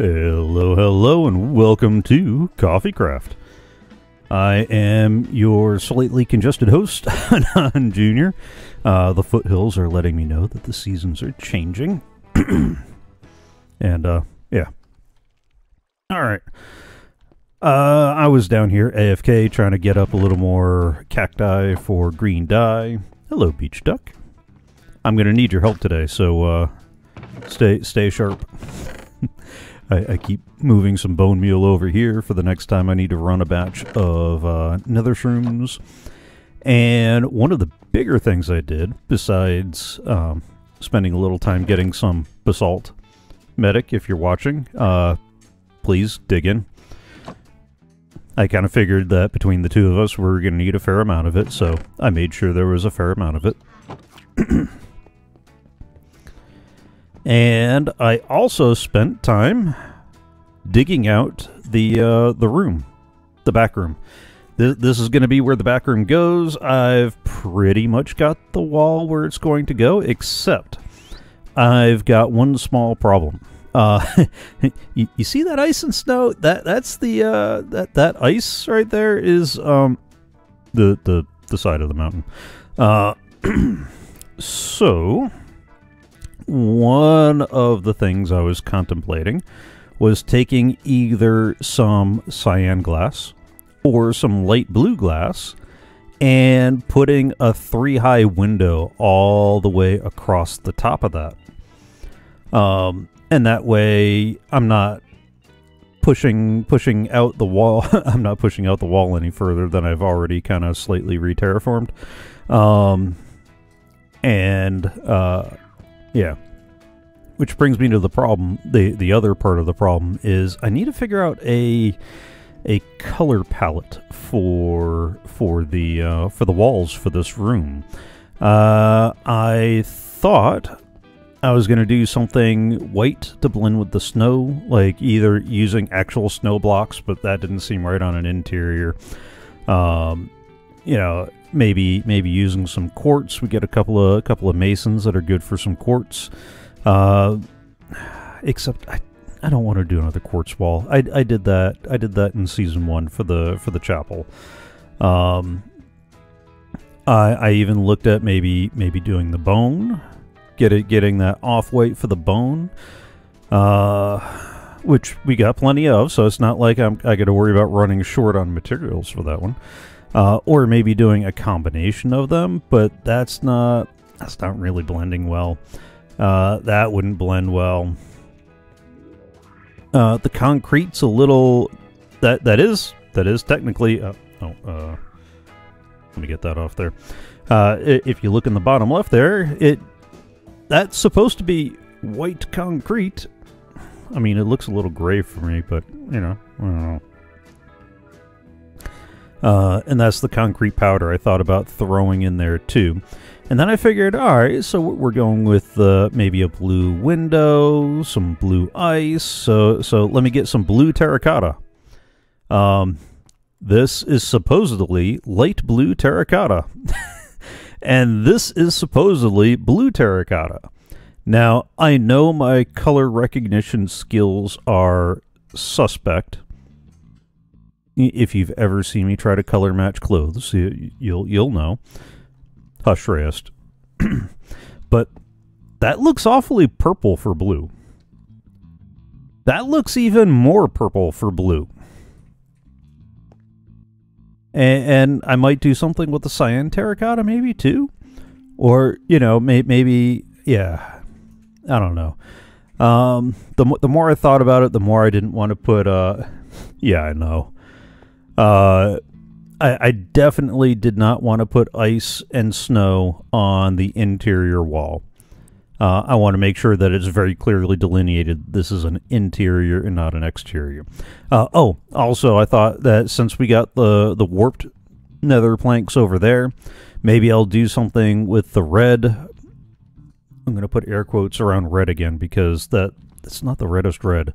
Hello, hello, and welcome to CoffeeCraft. I am your slightly congested host, Anon Junior. Uh, the foothills are letting me know that the seasons are changing. and, uh, yeah. All right. Uh, I was down here AFK trying to get up a little more cacti for green dye. Hello, beach duck. I'm going to need your help today, so, uh, stay, stay sharp. I, I, keep moving some bone meal over here for the next time I need to run a batch of uh, nether shrooms. And one of the bigger things I did, besides um, spending a little time getting some basalt, medic, if you're watching, uh, please dig in. I kind of figured that between the two of us, we are going to need a fair amount of it, so I made sure there was a fair amount of it. And I also spent time digging out the uh, the room, the back room. This, this is going to be where the back room goes. I've pretty much got the wall where it's going to go, except I've got one small problem. Uh, you, you, see that ice and snow? That that's the uh, that that ice right there is um the the the side of the mountain. Uh, so one of the things I was contemplating was taking either some cyan glass or some light blue glass and putting a three high window all the way across the top of that. Um, and that way I'm not pushing pushing out the wall. I'm not pushing out the wall any further than I've already kind of slightly re-terraformed. Um, and uh, yeah. Which brings me to the problem. The the other part of the problem is I need to figure out a a color palette for for the uh, for the walls for this room. Uh, I thought I was going to do something white to blend with the snow, like either using actual snow blocks, but that didn't seem right on an interior. Um, you know, maybe maybe using some quartz. We get a couple of a couple of masons that are good for some quartz. Uh, except I, I don't want to do another quartz wall. I, I did that. I did that in season one for the for the chapel. Um, I I even looked at maybe maybe doing the bone, get it getting that off white for the bone. Uh, which we got plenty of, so it's not like I'm I got to worry about running short on materials for that one uh, or maybe doing a combination of them, but that's not that's not really blending well. Uh, that wouldn't blend well. Uh, the concrete's a little that that is that is technically uh, oh uh, let me get that off there. Uh, if you look in the bottom left there, it that's supposed to be white concrete. I mean, it looks a little gray for me, but you know, I don't know. Uh, and that's the concrete powder I thought about throwing in there too. And then I figured, all right, so we're going with uh, maybe a blue window, some blue ice. So, so let me get some blue terracotta. Um, this is supposedly light blue terracotta. and this is supposedly blue terracotta. Now, I know my color recognition skills are suspect if you've ever seen me try to color match clothes, you, will you'll know. Hush rest. but that looks awfully purple for blue. That looks even more purple for blue. And, and I might do something with the cyan terracotta maybe too. Or, you know, may, maybe, yeah, I don't know. Um, the, the more I thought about it, the more I didn't want to put, uh, yeah, I know. Uh, I, I definitely did not want to put ice and snow on the interior wall. Uh, I want to make sure that it's very clearly delineated. This is an interior and not an exterior. Uh, oh, also, I thought that since we got the the warped nether planks over there, maybe I'll do something with the red. I'm going to put air quotes around red again because that that's not the reddest red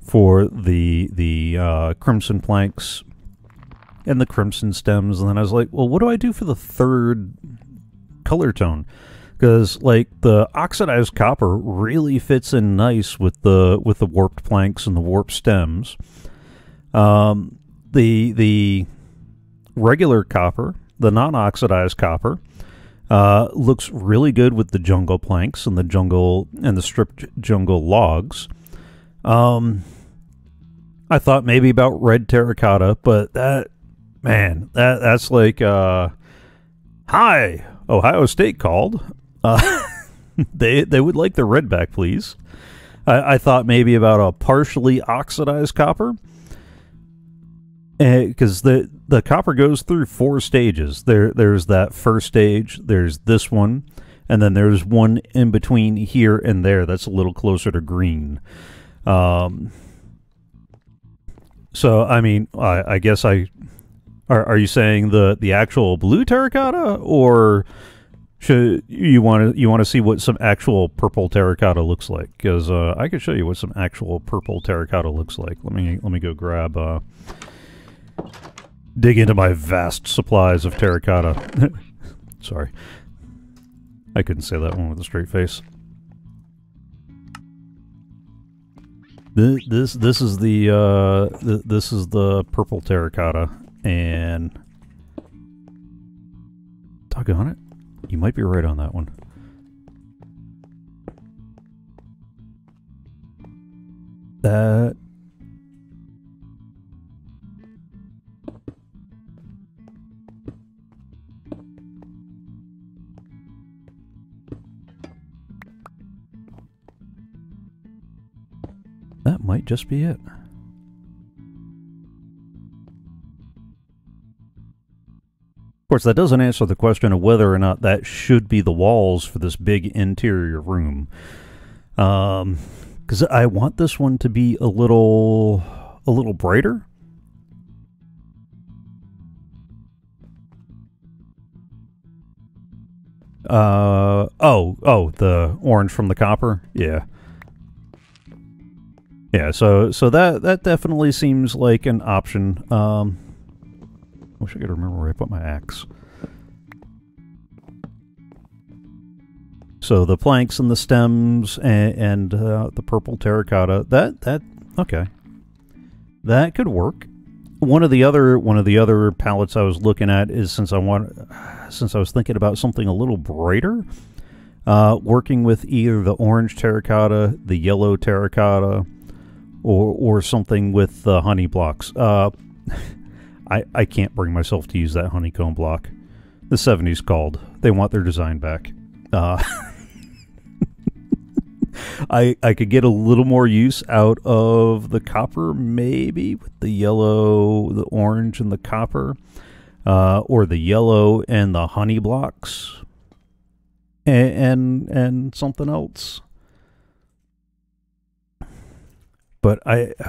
for the the uh, crimson planks and the crimson stems. And then I was like, well, what do I do for the third color tone? because like the oxidized copper really fits in nice with the with the warped planks and the warped stems. Um, the the regular copper, the non-oxidized copper, uh, looks really good with the jungle planks and the jungle and the stripped jungle logs. Um, I thought maybe about red terracotta, but that man, that that's like uh, hi, Ohio State called. Uh, they they would like the red back, please. I, I thought maybe about a partially oxidized copper because the the copper goes through four stages. There there's that first stage. There's this one, and then there's one in between here and there that's a little closer to green. Um. So I mean, I, I guess I are are you saying the the actual blue terracotta or should you want to you want to see what some actual purple terracotta looks like because uh, I could show you what some actual purple terracotta looks like. Let me let me go grab uh, dig into my vast supplies of terracotta. Sorry. I couldn't say that one with a straight face. This this, this is the uh, th this is the purple terracotta, and doggone it, you might be right on that one. That That might just be it. Course, that doesn't answer the question of whether or not that should be the walls for this big interior room. Um, because I want this one to be a little, a little brighter. Uh, oh, oh, the orange from the copper? Yeah. Yeah, so so that that definitely seems like an option. Um, wish I could remember where I put my axe. So the planks and the stems and, and uh, the purple terracotta that that okay, that could work. One of the other one of the other palettes I was looking at is since I want since I was thinking about something a little brighter, uh, working with either the orange terracotta, the yellow terracotta or or something with the honey blocks. Uh, I I can't bring myself to use that honeycomb block. The '70s called. They want their design back. Uh, I I could get a little more use out of the copper, maybe with the yellow, the orange, and the copper, uh, or the yellow and the honey blocks, and and, and something else. But I,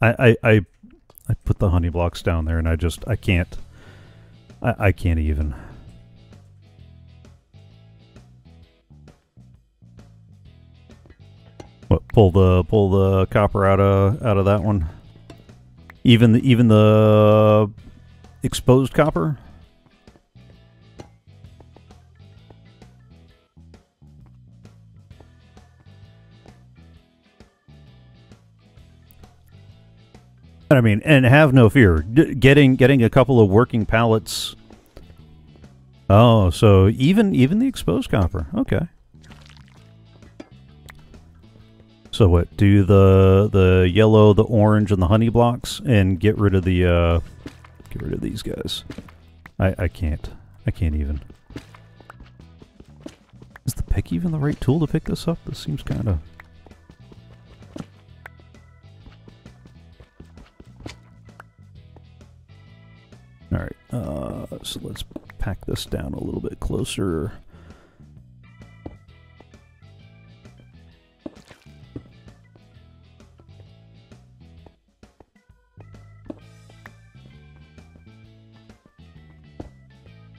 I, I, I, I put the honey blocks down there, and I just I can't. I, I can't even. What pull the pull the copper out of out of that one? Even the even the exposed copper. I mean, and have no fear. D getting getting a couple of working pallets. Oh, so even even the exposed copper. Okay. So what? Do the the yellow, the orange, and the honey blocks, and get rid of the uh, get rid of these guys. I I can't. I can't even. Is the pick even the right tool to pick this up? This seems kind of. Alright, uh, so let's pack this down a little bit closer.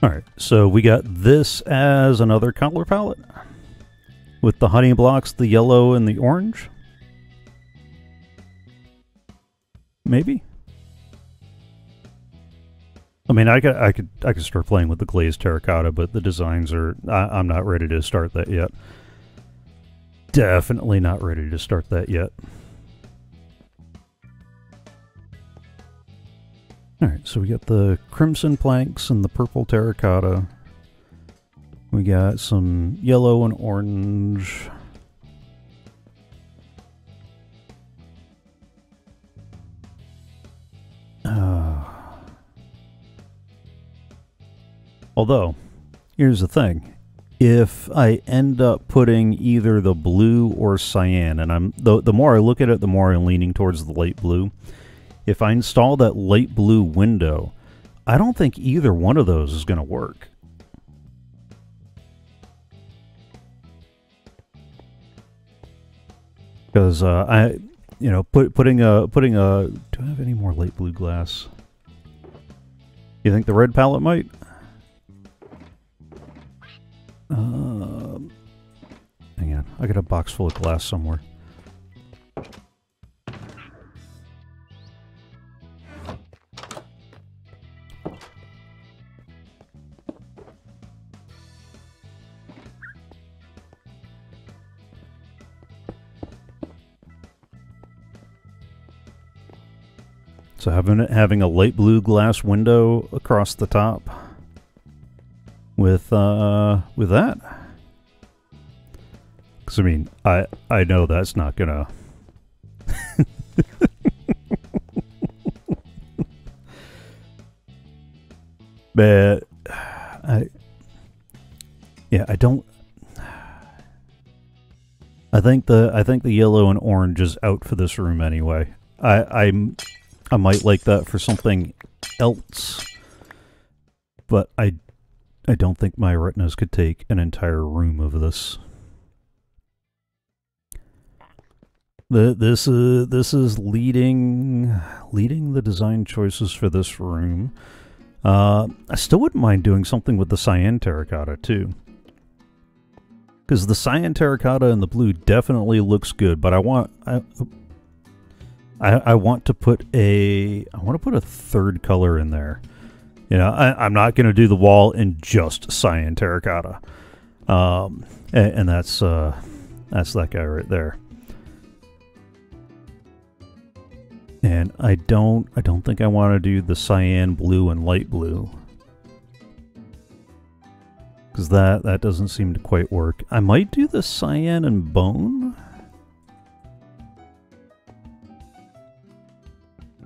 Alright, so we got this as another color palette with the honey blocks, the yellow and the orange. Maybe? I mean, I could, I could, I could start playing with the glazed terracotta, but the designs are. I, I'm not ready to start that yet. Definitely not ready to start that yet. Alright, so we got the crimson planks and the purple terracotta. We got some yellow and orange. Uh, although, here's the thing. If I end up putting either the blue or cyan, and I'm the, the more I look at it, the more I'm leaning towards the light blue. If I install that light blue window, I don't think either one of those is going to work. Because uh, I, you know, put, putting a putting a. Do I have any more light blue glass? You think the red palette might? Um, hang on, I got a box full of glass somewhere. So having having a light blue glass window across the top with uh with that. Cuz I mean, I I know that's not to But I Yeah, I don't I think the I think the yellow and orange is out for this room anyway. I I'm I might like that for something else. But I I don't think my retinas could take an entire room of this. The, this is this is leading leading the design choices for this room. Uh, I still wouldn't mind doing something with the cyan terracotta too, because the cyan terracotta and the blue definitely looks good. But I want I, I, I want to put a I want to put a third color in there. You know, I, am not going to do the wall in just cyan terracotta, um, and, and that's uh, that's that guy right there. And I don't I don't think I want to do the cyan blue and light blue. Because that, that doesn't seem to quite work. I might do the cyan and bone.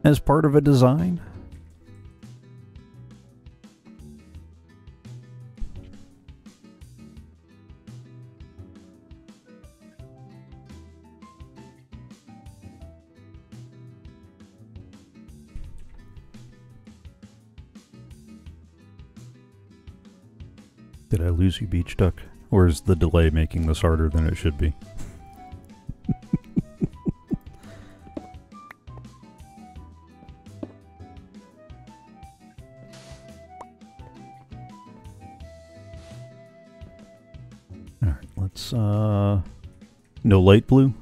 as part of a design? Did I lose you, Beach Duck? Or is the delay making this harder than it should be? Alright, let's, uh, no light blue.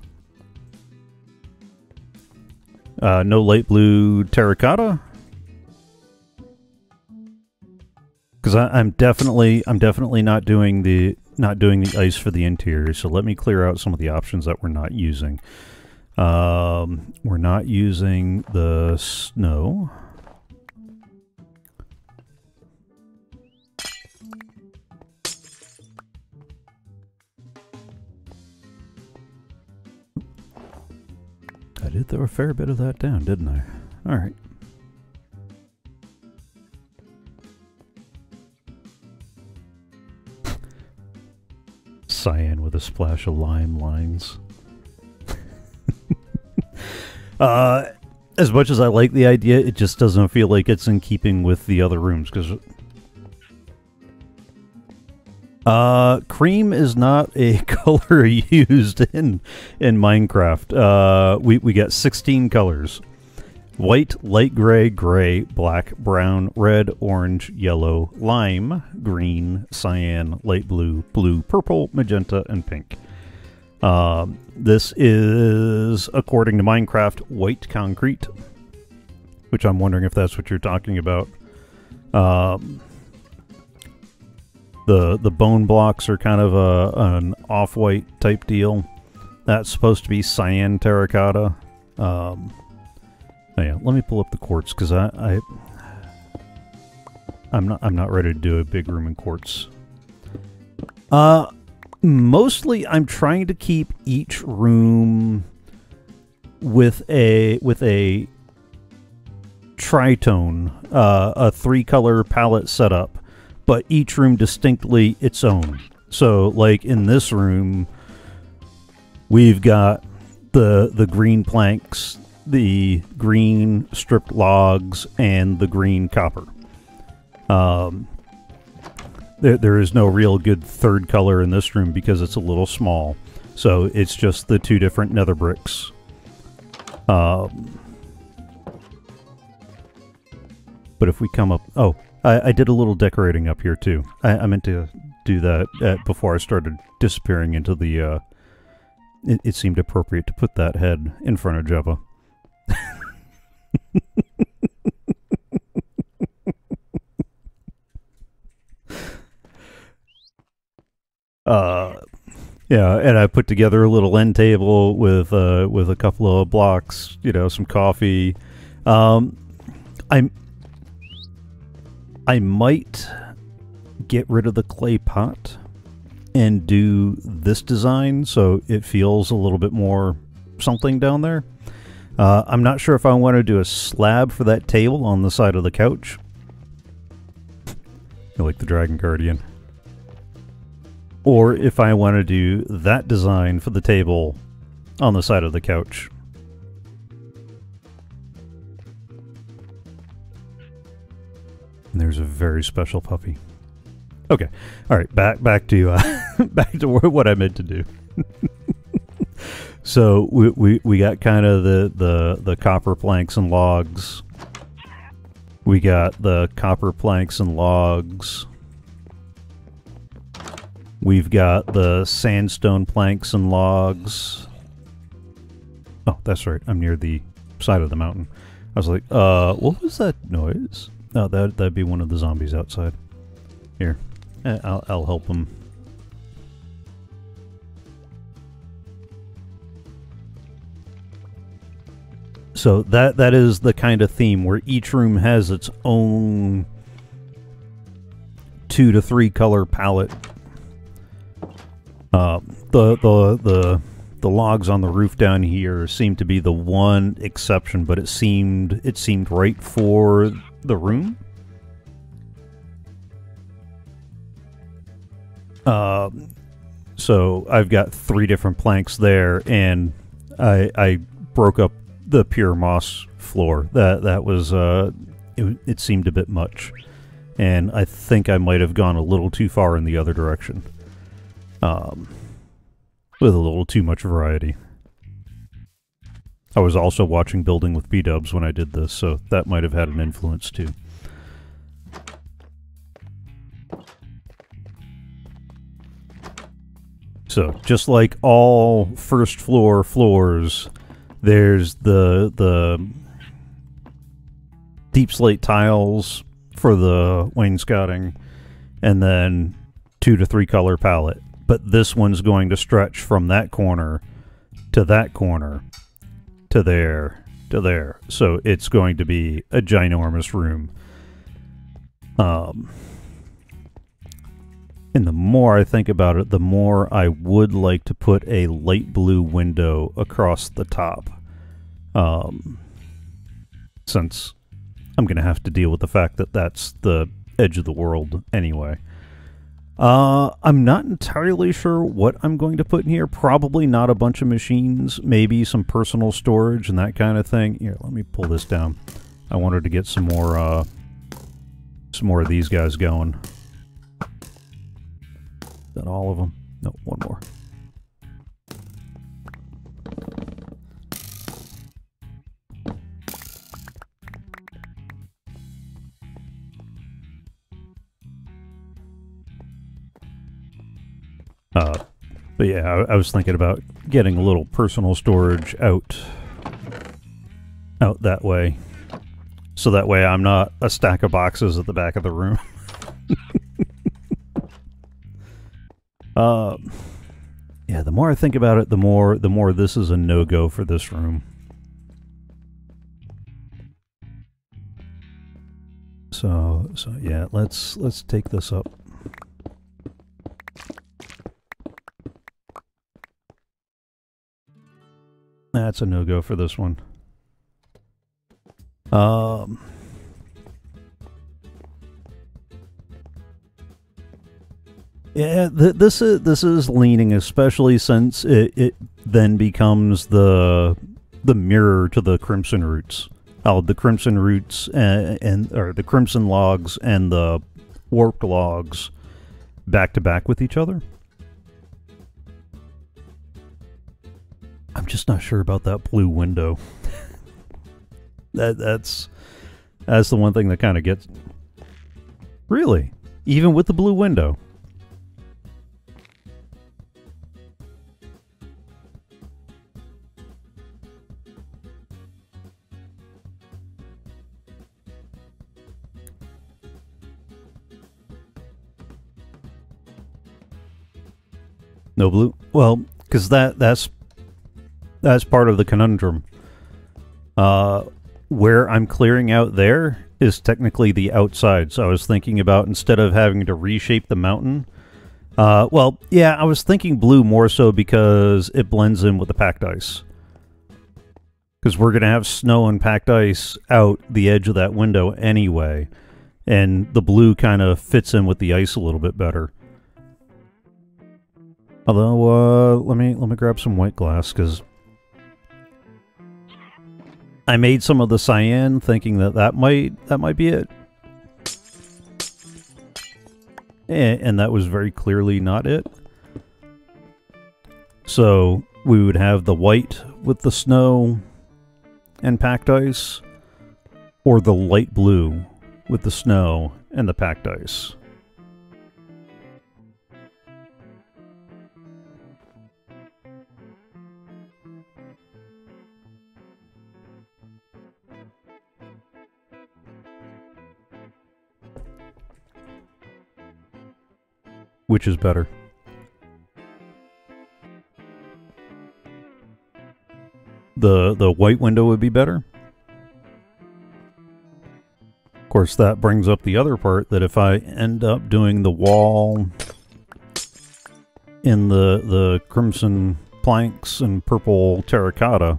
Uh, no light blue terracotta. Because I'm definitely, I'm definitely not doing the, not doing the ice for the interior. So let me clear out some of the options that we're not using. Um, we're not using the snow. I did throw a fair bit of that down, didn't I? Alright. Cyan with a splash of lime lines. uh, as much as I like the idea, it just doesn't feel like it's in keeping with the other rooms, because uh, cream is not a color used in in Minecraft. Uh, we we got 16 colors: white, light gray, gray, black, brown, red, orange, yellow, lime, green, cyan, light blue, blue, purple, magenta, and pink. Uh, this is, according to Minecraft, white concrete, which I'm wondering if that's what you're talking about. Um, the the bone blocks are kind of a an off white type deal. That's supposed to be cyan terracotta. Um, oh yeah, let me pull up the quartz because I, I I'm not I'm not ready to do a big room in quartz. Uh, mostly I'm trying to keep each room with a with a tritone, uh, a three color palette setup, but each room distinctly its own. So, like in this room, we've got the the green planks, the green stripped logs, and the green copper. Um, there, there is no real good third color in this room because it's a little small. So it's just the two different nether bricks. Um, but if we come up... Oh, I, I did a little decorating up here too. I, I meant to do that at, before I started disappearing into the... Uh, it, it seemed appropriate to put that head in front of Jeva. uh, yeah, and I put together a little end table with uh, with a couple of blocks, you know, some coffee. Um, I'm I might get rid of the clay pot and do this design so it feels a little bit more something down there. Uh, I'm not sure if I want to do a slab for that table on the side of the couch. Like the Dragon Guardian. Or if I want to do that design for the table on the side of the couch. And there's a very special puppy. Okay, all right, back back to uh, back to what I meant to do. so we, we we got kind of the the the copper planks and logs. We got the copper planks and logs. We've got the sandstone planks and logs. Oh, that's right. I'm near the side of the mountain. I was like, uh, what was that noise? No, that that'd be one of the zombies outside. Here, eh, I'll I'll help him. So that that is the kind of theme where each room has its own two to three color palette. Uh, the the the the logs on the roof down here seem to be the one exception, but it seemed it seemed right for the room. Uh, so I've got three different planks there, and I, I broke up the pure moss floor. That that was uh, it, it seemed a bit much, and I think I might have gone a little too far in the other direction. Um, with a little too much variety. I was also watching Building with B-Dubs when I did this, so that might have had an influence too. So, just like all first floor floors, there's the the deepslate tiles for the wainscoting, and then two to three color palette. But this one's going to stretch from that corner to that corner to there to there. So it's going to be a ginormous room. Um, and the more I think about it, the more I would like to put a light blue window across the top. Um, since I'm going to have to deal with the fact that that's the edge of the world anyway. Uh, I'm not entirely sure what I'm going to put in here. Probably not a bunch of machines. Maybe some personal storage and that kind of thing. Here, let me pull this down. I wanted to get some more, uh, some more of these guys going. That all of them? No, one more. Uh, but yeah, I, I, was thinking about getting a little personal storage out, out that way. so that way I'm not a stack of boxes at the back of the room. uh, yeah, the more I think about it, the more the more this is a no go for this room. So so yeah, let's let's take this up. That's a no go for this one. Um. Yeah, th this is this is leaning, especially since it, it then becomes the the mirror to the Crimson Roots. How the Crimson Roots and, and or the Crimson logs and the warped logs back to back with each other. I'm just not sure about that blue window. that that's that's the one thing that kind of gets really even with the blue window. No blue. Well, because that that's that's part of the conundrum. Uh, where I'm clearing out there is technically the outside. So I was thinking about instead of having to reshape the mountain. Uh, well, yeah, I was thinking blue more so because it blends in with the packed ice. Because we're going to have snow and packed ice out the edge of that window anyway. And the blue kind of fits in with the ice a little bit better. Although, uh, let me let me grab some white glass because I made some of the cyan thinking that that might that might be it. And, and that was very clearly not it. So we would have the white with the snow and packed ice, or the light blue with the snow and the packed ice. Which is better? The the white window would be better? Of course, that brings up the other part that if I end up doing the wall in the the crimson planks and purple terracotta,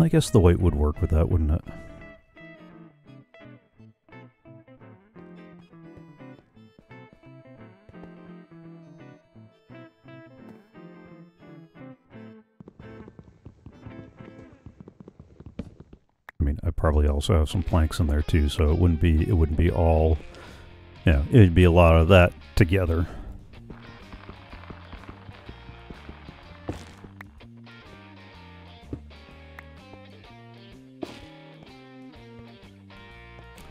I guess the white would work with that, wouldn't it? Also have some planks in there too, so it wouldn't be it wouldn't be all yeah, it'd be a lot of that together.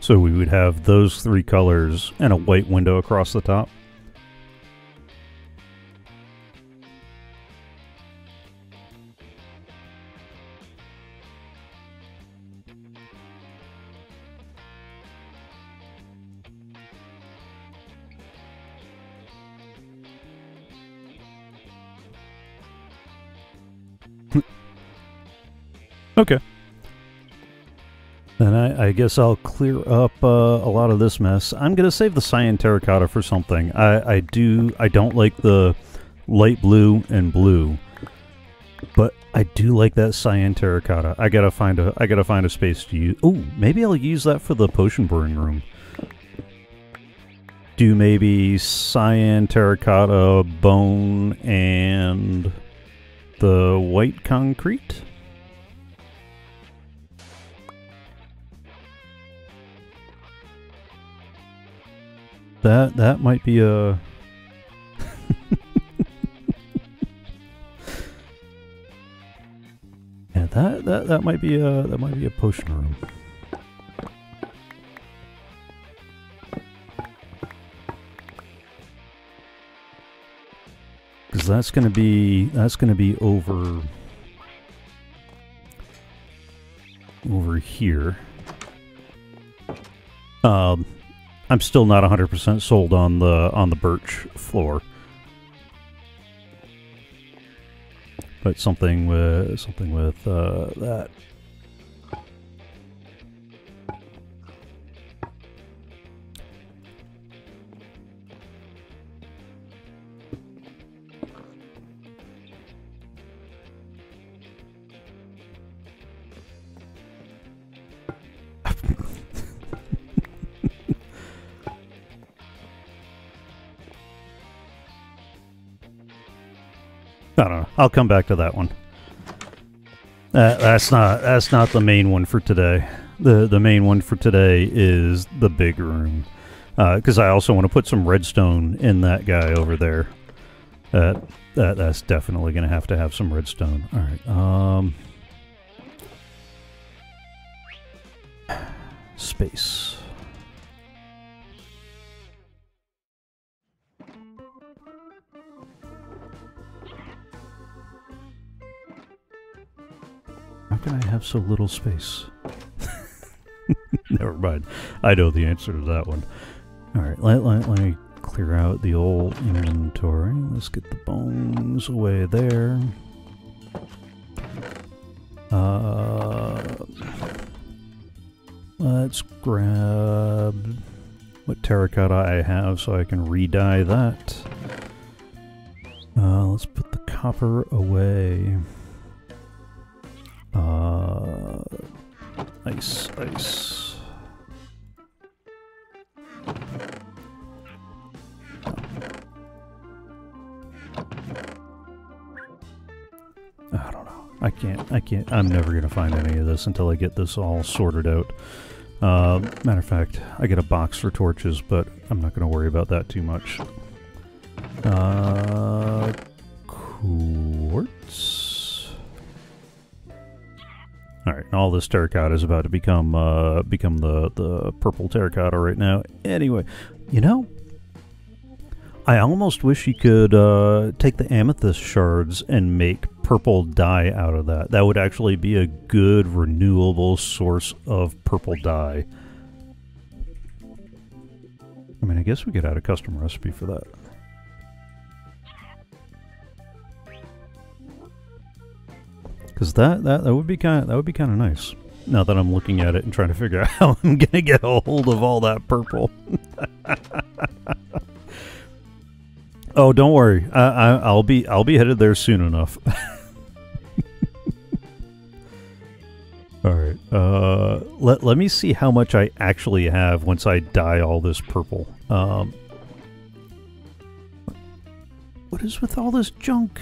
So we would have those three colors and a white window across the top. Okay. Then I, I, guess I'll clear up uh, a lot of this mess. I'm gonna save the cyan terracotta for something. I, I do I don't like the light blue and blue, but I do like that cyan terracotta. I gotta find a I gotta find a space to use. Oh, maybe I'll use that for the potion brewing room. Do maybe cyan terracotta, bone, and the white concrete. That that might be a yeah that that that might be a that might be a potion room. Because that's gonna be that's gonna be over. over here. Um, I'm still not 100% sold on the on the birch floor. But something with something with uh, that. I don't know. I'll come back to that one. Uh, that's not that's not the main one for today. The the main one for today is the big room, because uh, I also want to put some redstone in that guy over there. That that that's definitely going to have to have some redstone. All right. Um. Space. Can I have so little space? Never mind. I know the answer to that one. Alright, let, let, let me clear out the old inventory. Let's get the bones away there. Uh, let's grab what terracotta I have so I can re-dye that. Uh, let's put the copper away. I'm never going to find any of this until I get this all sorted out. Uh, matter of fact, I get a box for torches, but I'm not going to worry about that too much. Uh, quartz. All right, all this terracotta is about to become uh, become the the purple terracotta right now. Anyway, you know, I almost wish you could uh, take the amethyst shards and make purple dye out of that. That would actually be a good renewable source of purple dye. I mean, I guess we could add a custom recipe for that. Because that, that that would be kind of that would be kind of nice. Now that I'm looking at it and trying to figure out how I'm gonna get a hold of all that purple. oh, don't worry. I, I, I'll be I'll be headed there soon enough. all right. Uh, let let me see how much I actually have once I dye all this purple. Um, what is with all this junk?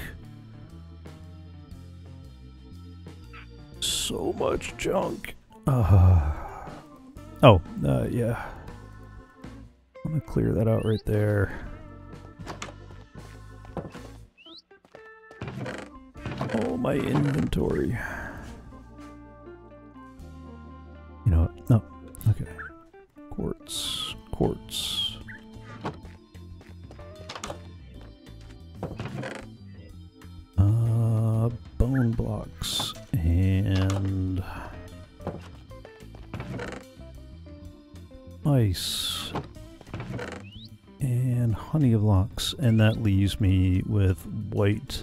so much junk. Uh, oh, uh, yeah. I'm gonna clear that out right there. Oh, my inventory. You know what? No. Okay. Quartz. Quartz. Uh, bone blocks and ice and honey blocks and that leaves me with white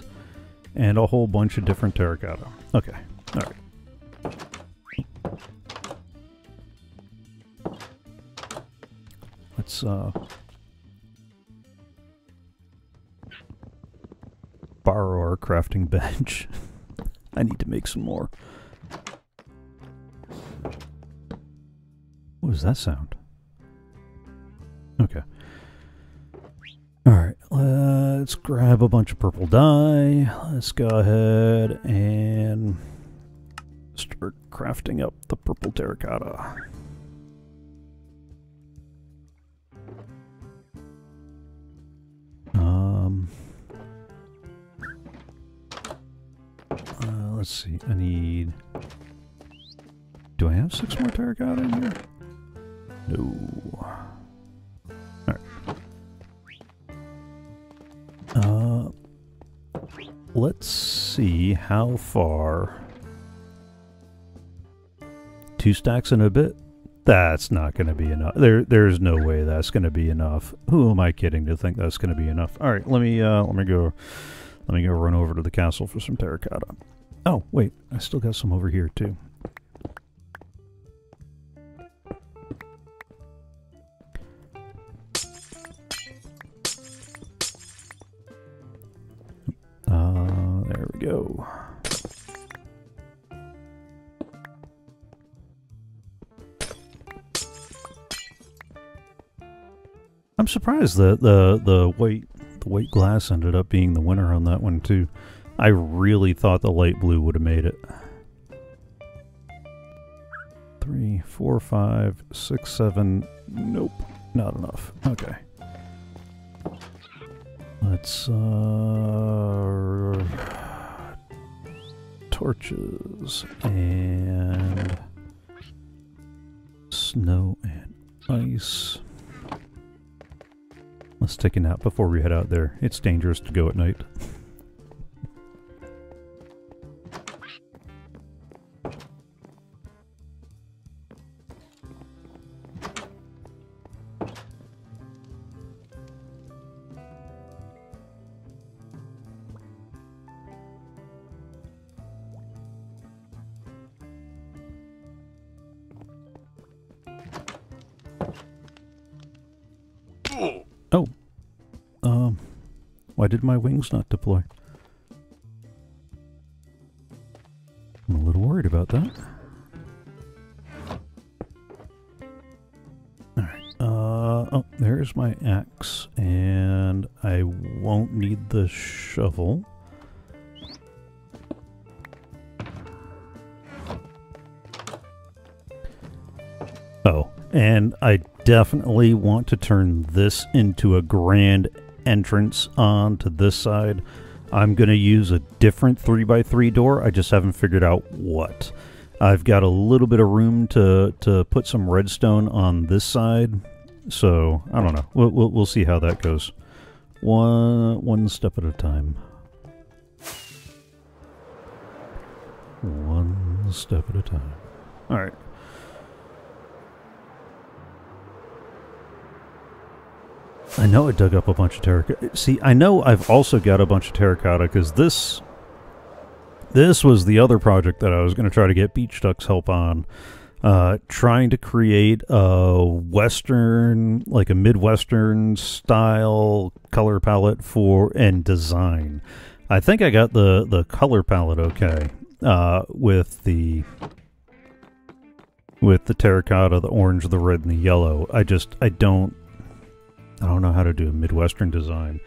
and a whole bunch of different terracotta okay all let's uh borrow our crafting bench I need to make some more. What was that sound? Okay. Alright, let's grab a bunch of purple dye. Let's go ahead and start crafting up the purple terracotta. Let's see. I need... Do I have six more terracotta in here? No. Alright. Uh, let's see how far two stacks in a bit. That's not going to be enough. There, there's no way that's going to be enough. Who am I kidding to think that's going to be enough? All right, let me, uh, let me go, let me go run over to the castle for some terracotta. Oh, wait, I still got some over here too. Uh, there we go. I'm surprised that the the white the white glass ended up being the winner on that one too. I really thought the light blue would have made it. Three, four, five, six, seven. Nope, not enough. Okay. Let's uh torches and snow and ice. Let's take a nap before we head out there. It's dangerous to go at night. Did my wings not deploy? I'm a little worried about that. Alright. Uh, oh, there's my axe. And I won't need the shovel. Oh, and I definitely want to turn this into a grand entrance onto this side. I'm going to use a different 3x3 door. I just haven't figured out what. I've got a little bit of room to, to put some redstone on this side. So, I don't know. We'll, we'll, we'll see how that goes. One, one step at a time. One step at a time. Alright. I know I dug up a bunch of terracotta. See, I know I've also got a bunch of terracotta because this this was the other project that I was going to try to get Beach Duck's help on. Uh, trying to create a western, like a midwestern style color palette for and design. I think I got the the color palette okay uh, with the with the terracotta, the orange, the red, and the yellow. I just I don't I don't know how to do a Midwestern design.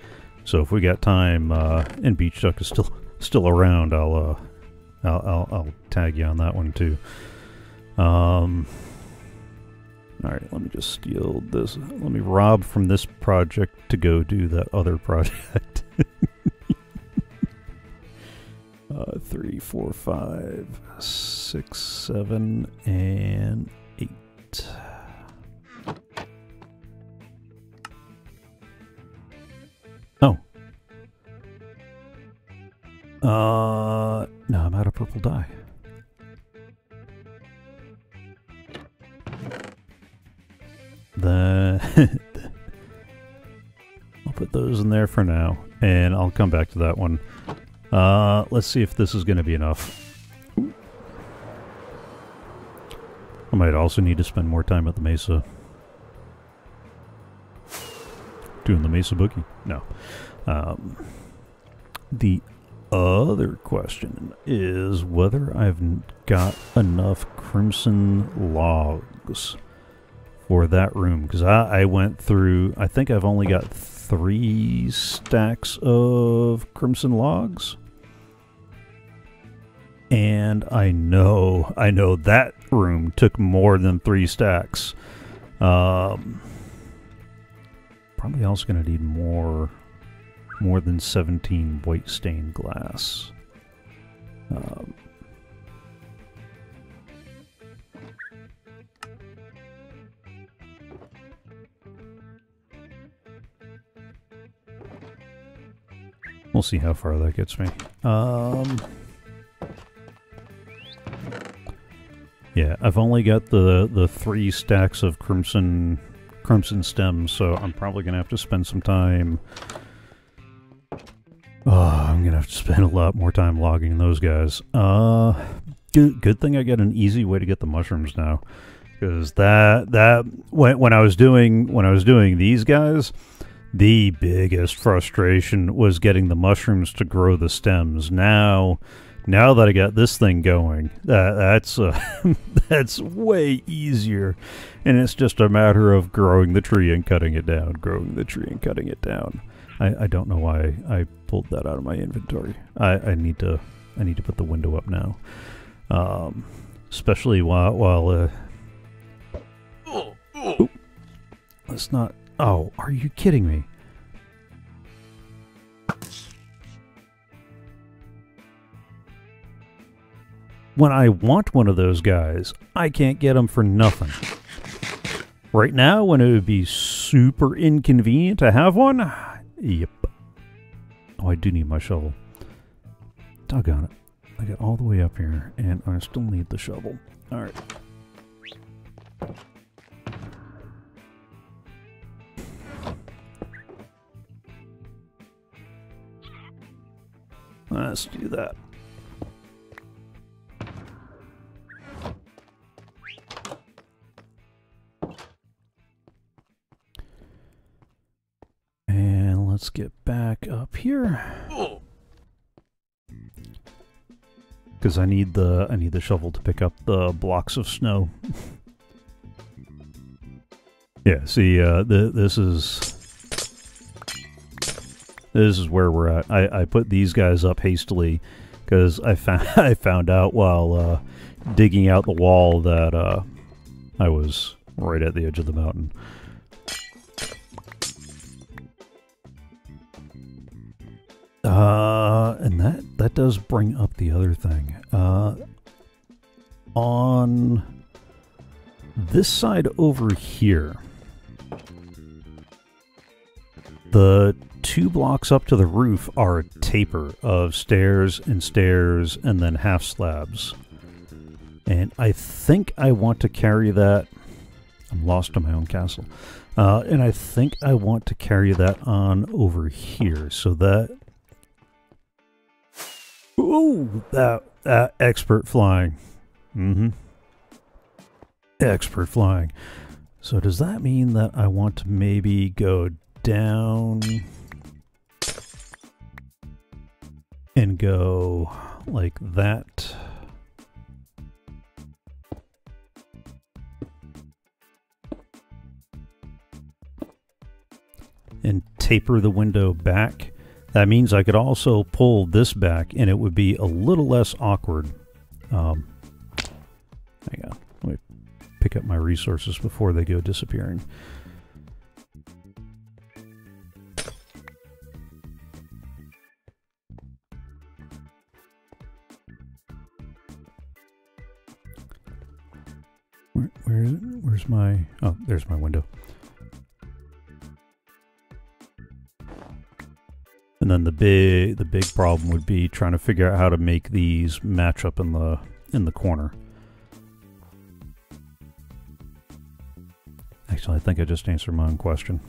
So if we got time uh, and Beach Duck is still still around, I'll, uh, I'll, I'll I'll tag you on that one too. Um. All right, let me just steal this. Let me rob from this project to go do that other project. uh, three, four, five, six, seven, and eight. Uh, no, I'm out of purple dye. The I'll put those in there for now, and I'll come back to that one. Uh, let's see if this is going to be enough. I might also need to spend more time at the Mesa. Doing the Mesa Boogie. No. Um, the other question is whether I've got enough crimson logs for that room. Because I, I went through, I think I've only got three stacks of crimson logs. And I know, I know that room took more than three stacks. Um, probably also going to need more more than 17 white stained glass. Um, we'll see how far that gets me. Um, Yeah, I've only got the the three stacks of crimson crimson stems, so I'm probably gonna have to spend some time. Oh, I'm gonna have to spend a lot more time logging those guys. Uh, good good thing I got an easy way to get the mushrooms now, because that that when when I was doing when I was doing these guys, the biggest frustration was getting the mushrooms to grow the stems. Now now that I got this thing going, that that's uh, that's way easier, and it's just a matter of growing the tree and cutting it down, growing the tree and cutting it down. I, I don't know why I pulled that out of my inventory. I, I need to I need to put the window up now, um, especially while while. Uh, oh, let's not. Oh, are you kidding me? when I want one of those guys, I can't get them for nothing. Right now, when it would be super inconvenient to have one, yep. Oh, I do need my shovel. Doggone it. I got all the way up here, and I still need the shovel. Alright. Let's do that. Let's get back up here. Because I need the I need the shovel to pick up the blocks of snow. yeah, see, uh, the, this is this is where we're at. I, I put these guys up hastily because I found I found out while uh, digging out the wall that uh, I was right at the edge of the mountain. Uh, and that that does bring up the other thing. Uh, on this side over here, the two blocks up to the roof are a taper of stairs and stairs and then half slabs. And I think I want to carry that. I'm lost to my own castle. Uh, and I think I want to carry that on over here so that Ooh, that, that expert flying. Mm-hmm. Expert flying. So does that mean that I want to maybe go down and go like that? And taper the window back that means I could also pull this back and it would be a little less awkward. Um, hang on. Let me pick up my resources before they go disappearing. Where? Where's my... Oh, there's my window. And then the big the big problem would be trying to figure out how to make these match up in the in the corner. Actually, I think I just answered my own question.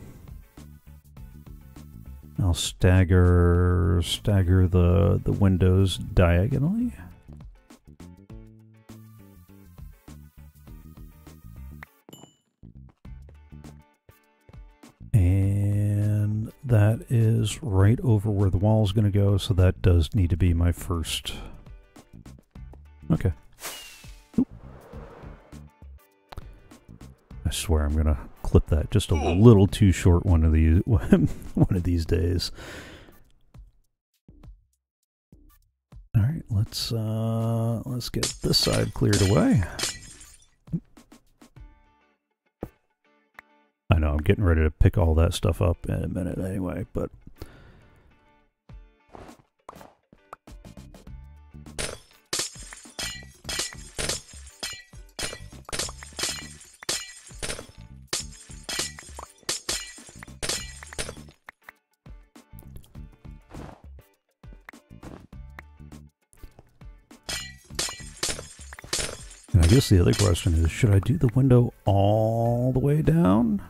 I'll stagger stagger the the windows diagonally. That is right over where the wall is going to go, so that does need to be my first. Okay. Oop. I swear I'm going to clip that just a little too short one of these one of these days. All right, let's uh let's get this side cleared away. I know I'm getting ready to pick all that stuff up in a minute anyway, but... I guess the other question is, should I do the window all the way down?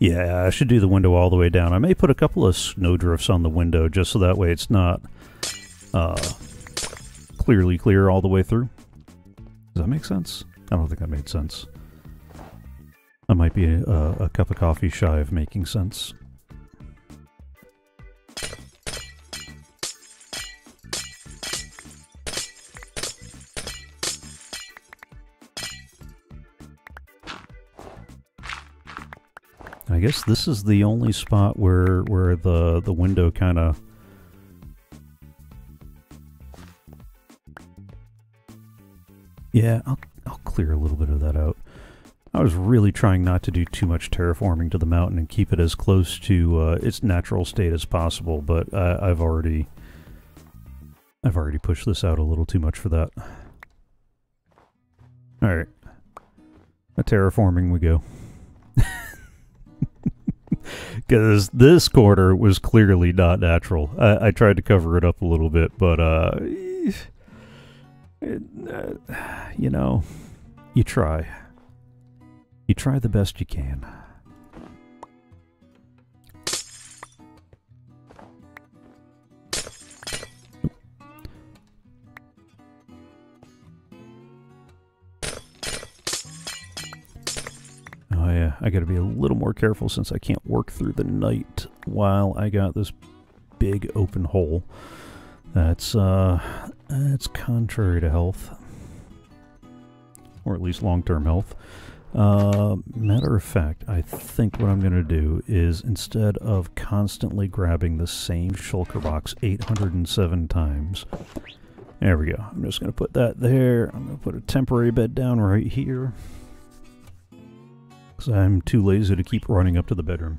Yeah, I should do the window all the way down. I may put a couple of snowdrifts on the window just so that way it's not uh, clearly clear all the way through. Does that make sense? I don't think that made sense. I might be a, a cup of coffee shy of making sense. I guess this is the only spot where where the the window kind of Yeah, I'll I'll clear a little bit of that out. I was really trying not to do too much terraforming to the mountain and keep it as close to uh, its natural state as possible, but uh, I've already I've already pushed this out a little too much for that. All right, a terraforming we go. Because this corner was clearly not natural. I, I, tried to cover it up a little bit, but uh, it, uh, you know, you try. You try the best you can. I gotta be a little more careful since I can't work through the night while I got this big open hole. That's, uh, that's contrary to health. Or at least long-term health. Uh, matter of fact, I think what I'm going to do is instead of constantly grabbing the same shulker box 807 times, there we go. I'm just going to put that there. I'm going to put a temporary bed down right here. I'm too lazy to keep running up to the bedroom.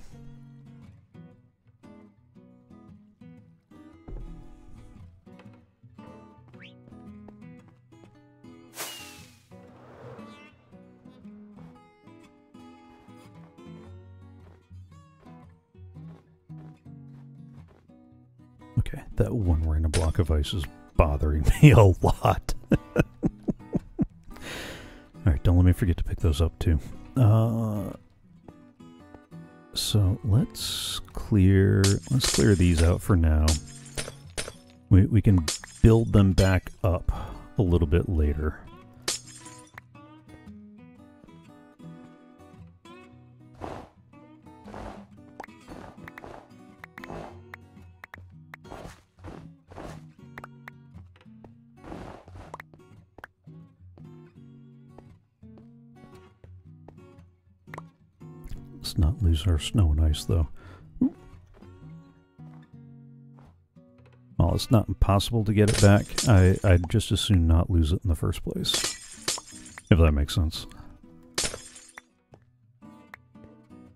Okay, that one random block of ice is bothering me a lot. Alright, don't let me forget to pick those up too. Uh, so let's clear let's clear these out for now. We we can build them back up a little bit later. Lose our snow and ice, though. Well, it's not impossible to get it back. I, I'd just as soon not lose it in the first place. If that makes sense.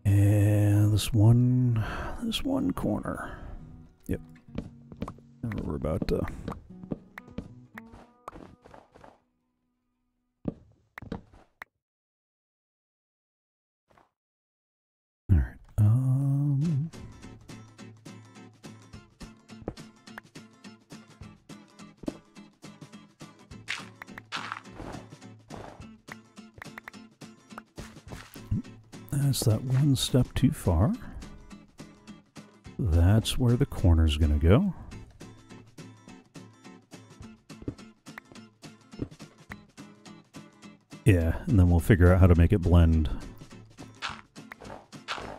And this one, this one corner. Yep. We're about to That's that one step too far. That's where the corner's going to go. Yeah, and then we'll figure out how to make it blend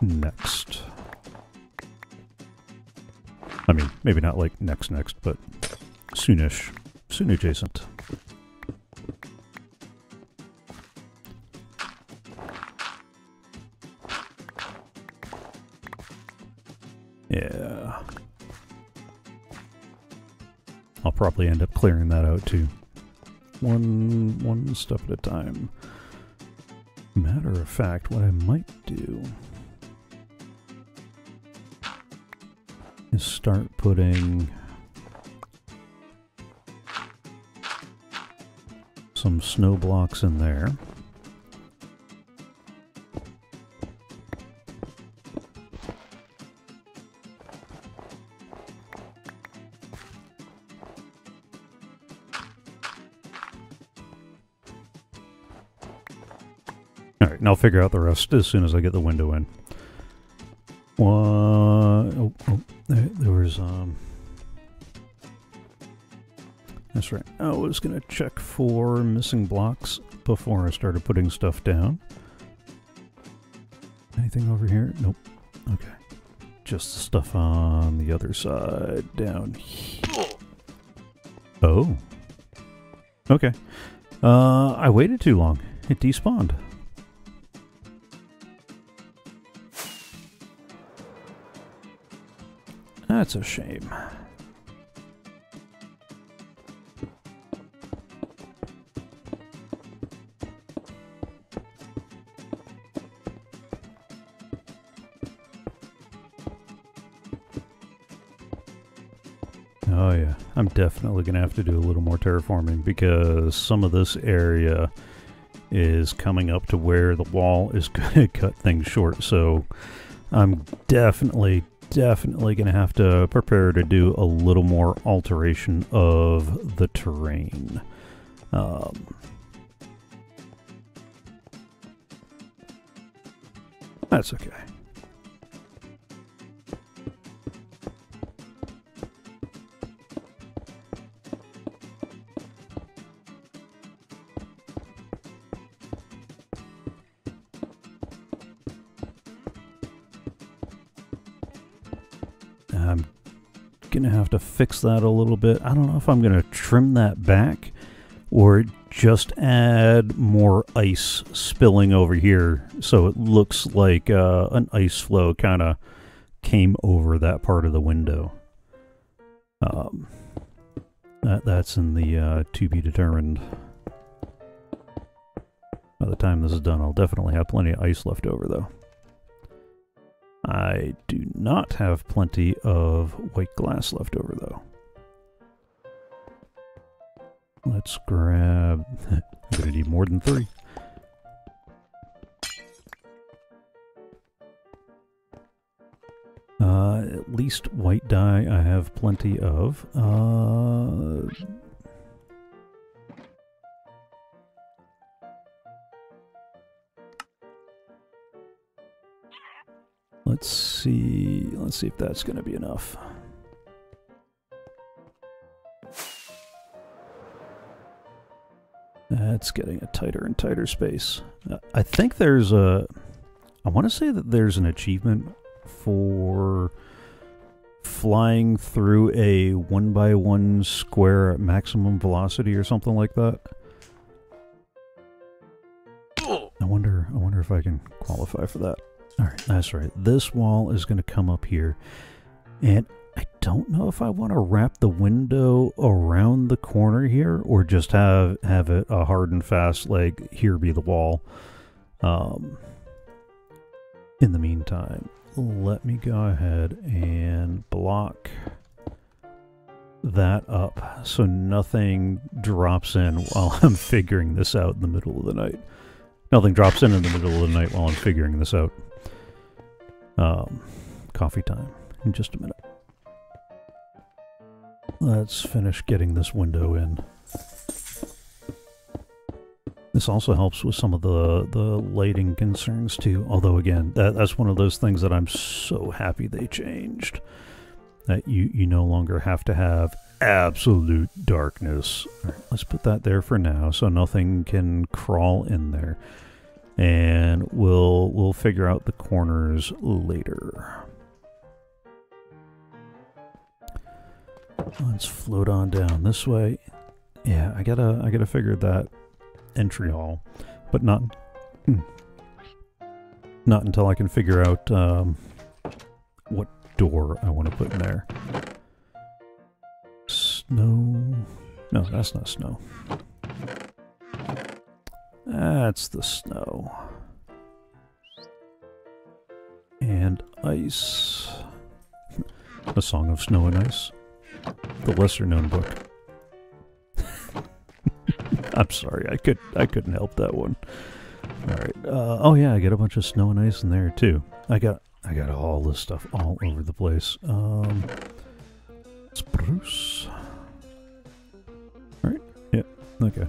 next. I mean, maybe not like next next, but soonish. Soon adjacent. Probably end up clearing that out too. One one step at a time. Matter of fact, what I might do is start putting some snow blocks in there. And I'll figure out the rest as soon as I get the window in. One, oh, oh, there, there was, um... That's right. I was going to check for missing blocks before I started putting stuff down. Anything over here? Nope. Okay. Just the stuff on the other side down here. Oh. Okay. Uh, I waited too long. It despawned. That's a shame. Oh yeah, I'm definitely going to have to do a little more terraforming because some of this area is coming up to where the wall is going to cut things short. So I'm definitely, definitely going to have to prepare to do a little more alteration of the terrain. Um, that's okay. To fix that a little bit. I don't know if I'm gonna trim that back or just add more ice spilling over here so it looks like uh, an ice flow kind of came over that part of the window. Um, that that's in the uh, to be determined. By the time this is done, I'll definitely have plenty of ice left over, though. I do not have plenty of white glass left over, though. Let's grab... I'm going to need more than three. Uh, at least white dye I have plenty of. Uh, let's see. Let's see if that's going to be enough. That's getting a tighter and tighter space. Uh, I think there's a... I want to say that there's an achievement for flying through a one by one square at maximum velocity or something like that. I wonder I wonder if I can qualify for that. Alright, that's right. This wall is going to come up here. And I don't know if I want to wrap the window around the corner here or just have have it a hard and fast like here be the wall. Um, in the meantime, let me go ahead and block that up so nothing drops in while I'm figuring this out in the middle of the night. Nothing drops in in the middle of the night while I'm figuring this out. Um, coffee time in just a minute. Let's finish getting this window in. This also helps with some of the, the lighting concerns too, although again, that, that's one of those things that I'm so happy they changed. That you, you no longer have to have absolute darkness. let's put that there for now so nothing can crawl in there. And we'll we'll figure out the corners later. Let's float on down this way. Yeah, I gotta I gotta figure that entry hall, but not hmm, not until I can figure out um, what door I want to put in there. Snow. No, that's not snow. That's the snow. And ice. A Song of Snow and Ice. The lesser known book. I'm sorry, I could I couldn't help that one. Alright. Uh, oh yeah, I got a bunch of snow and ice in there too. I got I got all this stuff all over the place. Um spruce. Alright, yeah, okay.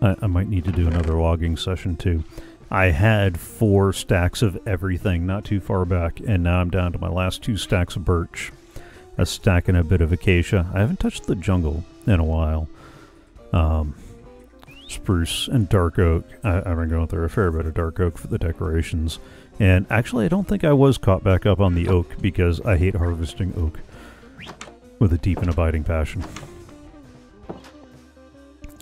I, I might need to do another logging session too. I had four stacks of everything not too far back, and now I'm down to my last two stacks of birch, a stack and a bit of acacia. I haven't touched the jungle in a while. Um, spruce and dark oak. I, I've been going through a fair bit of dark oak for the decorations. And actually, I don't think I was caught back up on the oak because I hate harvesting oak with a deep and abiding passion.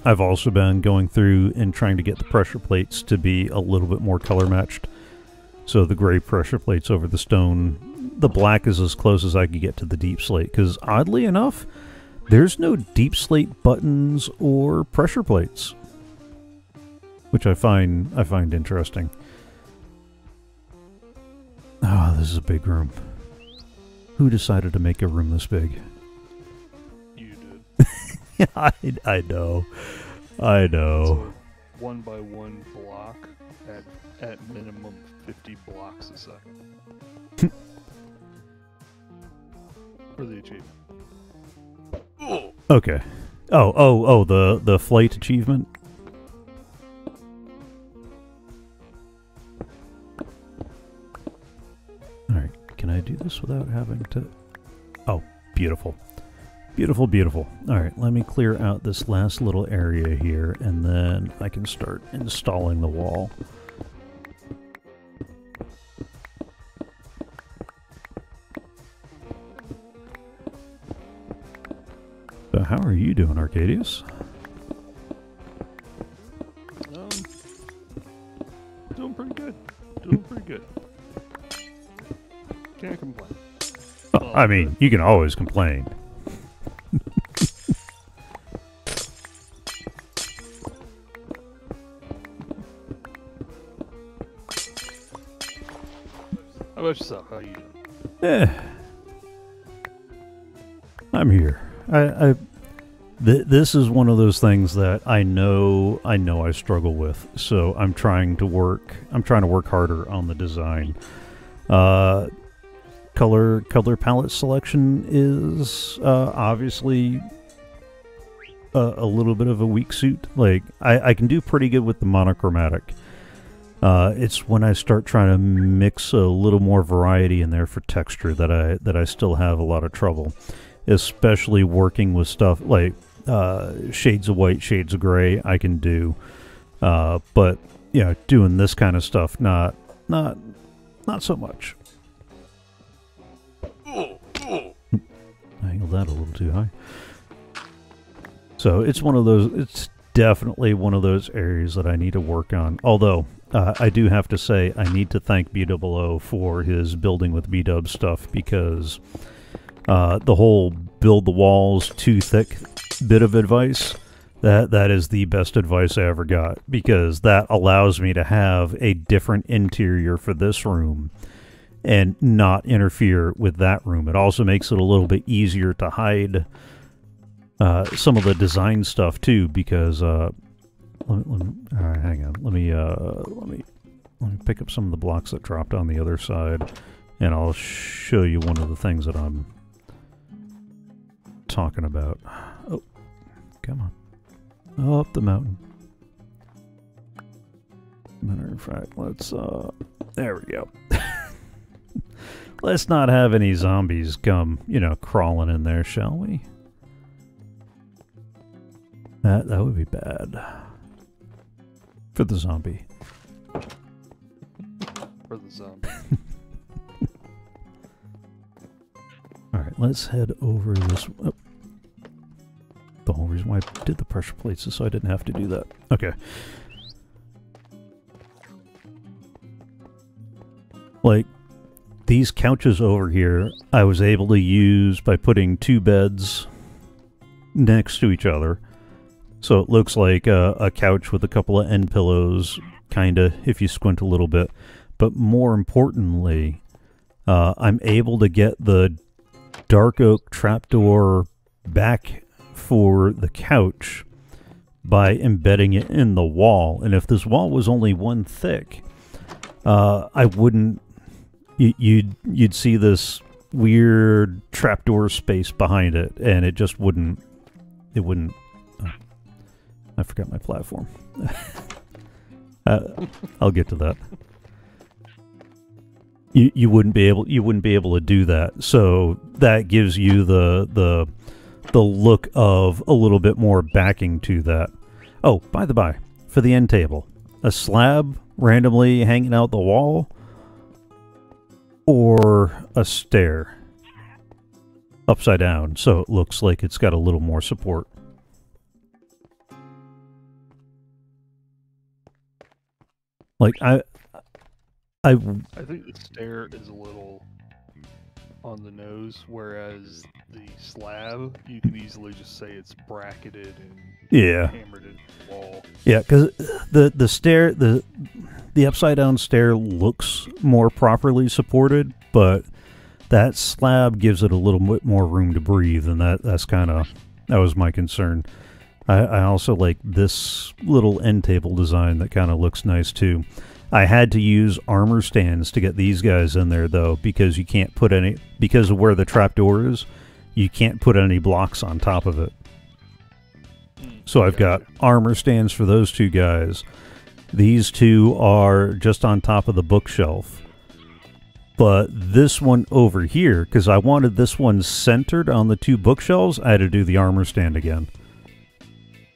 I've also been going through and trying to get the pressure plates to be a little bit more color matched. So the gray pressure plates over the stone, the black is as close as I could get to the deepslate. Because oddly enough, there's no deepslate buttons or pressure plates, which I find I find interesting. Oh, this is a big room. Who decided to make a room this big? You did. Yeah, I, I know. I know. One by one block at at minimum fifty blocks a second. For the achievement. Okay. Oh, oh, oh, the the flight achievement. All right. Can I do this without having to? Oh, beautiful. Beautiful, beautiful. All right, let me clear out this last little area here, and then I can start installing the wall. So how are you doing, Arcadius? Um, doing pretty good. Doing pretty good. Can't complain. Oh, I mean, you can always complain. How about yourself? How you doing? Eh. I'm here. I, I th- this is one of those things that I know I know I struggle with. So I'm trying to work I'm trying to work harder on the design. Uh color color palette selection is uh, obviously a, a little bit of a weak suit. Like I, I can do pretty good with the monochromatic. Uh, it's when I start trying to mix a little more variety in there for texture that I that I still have a lot of trouble, especially working with stuff like uh, shades of white, shades of gray. I can do, uh, but you know, doing this kind of stuff, not not not so much. I angled that a little too high. So it's one of those. It's definitely one of those areas that I need to work on. Although uh, I do have to say I need to thank BWO for his building with B Dub stuff because uh, the whole build the walls too thick bit of advice that that is the best advice I ever got because that allows me to have a different interior for this room and not interfere with that room. It also makes it a little bit easier to hide uh, some of the design stuff too because uh, let me, let me, hang on. Let me uh, let me let me pick up some of the blocks that dropped on the other side, and I'll show you one of the things that I'm talking about. Oh, come on, up the mountain. Matter of fact, let's uh, there we go. let's not have any zombies come, you know, crawling in there, shall we? That that would be bad for the zombie. For the zombie. All right, let's head over this. Oh. The whole reason why I did the pressure plates is so I didn't have to do that. Okay. Like these couches over here, I was able to use by putting two beds next to each other. So it looks like a, a couch with a couple of end pillows, kind of, if you squint a little bit. But more importantly, uh, I'm able to get the dark oak trapdoor back for the couch by embedding it in the wall. And if this wall was only one thick, uh, I wouldn't. You, you'd you'd see this weird trapdoor space behind it, and it just wouldn't. It wouldn't. I forgot my platform. uh, I'll get to that. You you wouldn't be able you wouldn't be able to do that. So that gives you the the the look of a little bit more backing to that. Oh, by the by, for the end table, a slab randomly hanging out the wall or a stair upside down so it looks like it's got a little more support. Like I I I think the stair is a little on the nose, whereas the slab you can easily just say it's bracketed and yeah. hammered into the wall. Yeah, cuz the the stair the the upside down stair looks more properly supported, but that slab gives it a little bit more room to breathe, and that that's kind of that was my concern. I, I also like this little end table design that kind of looks nice too. I had to use armor stands to get these guys in there though, because you can't put any because of where the trapdoor is. You can't put any blocks on top of it. Hmm, so I've got armor stands for those two guys. These two are just on top of the bookshelf. But this one over here, because I wanted this one centered on the two bookshelves, I had to do the armor stand again.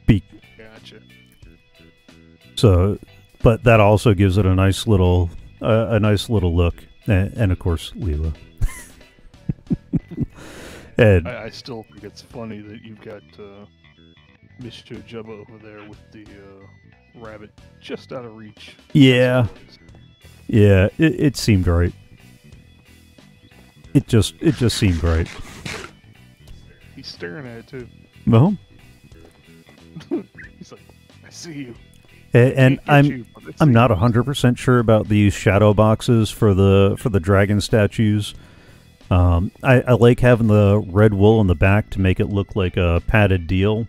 Be- Gotcha. so, but that also gives it a nice little, uh, a nice little look, and, and of course, Leela. and I, I still think it's funny that you've got uh, Mr. Jubba over there with the uh, rabbit just out of reach. yeah, yeah, it, it seemed right. It just, it just seemed right. He's staring at it too. Well, He's like, I see you. a- and I'm, you, I'm not you." hundred percent sure about these shadow boxes for the for the dragon statues. Um, I, I like having the red wool in the back to make it look like a padded deal.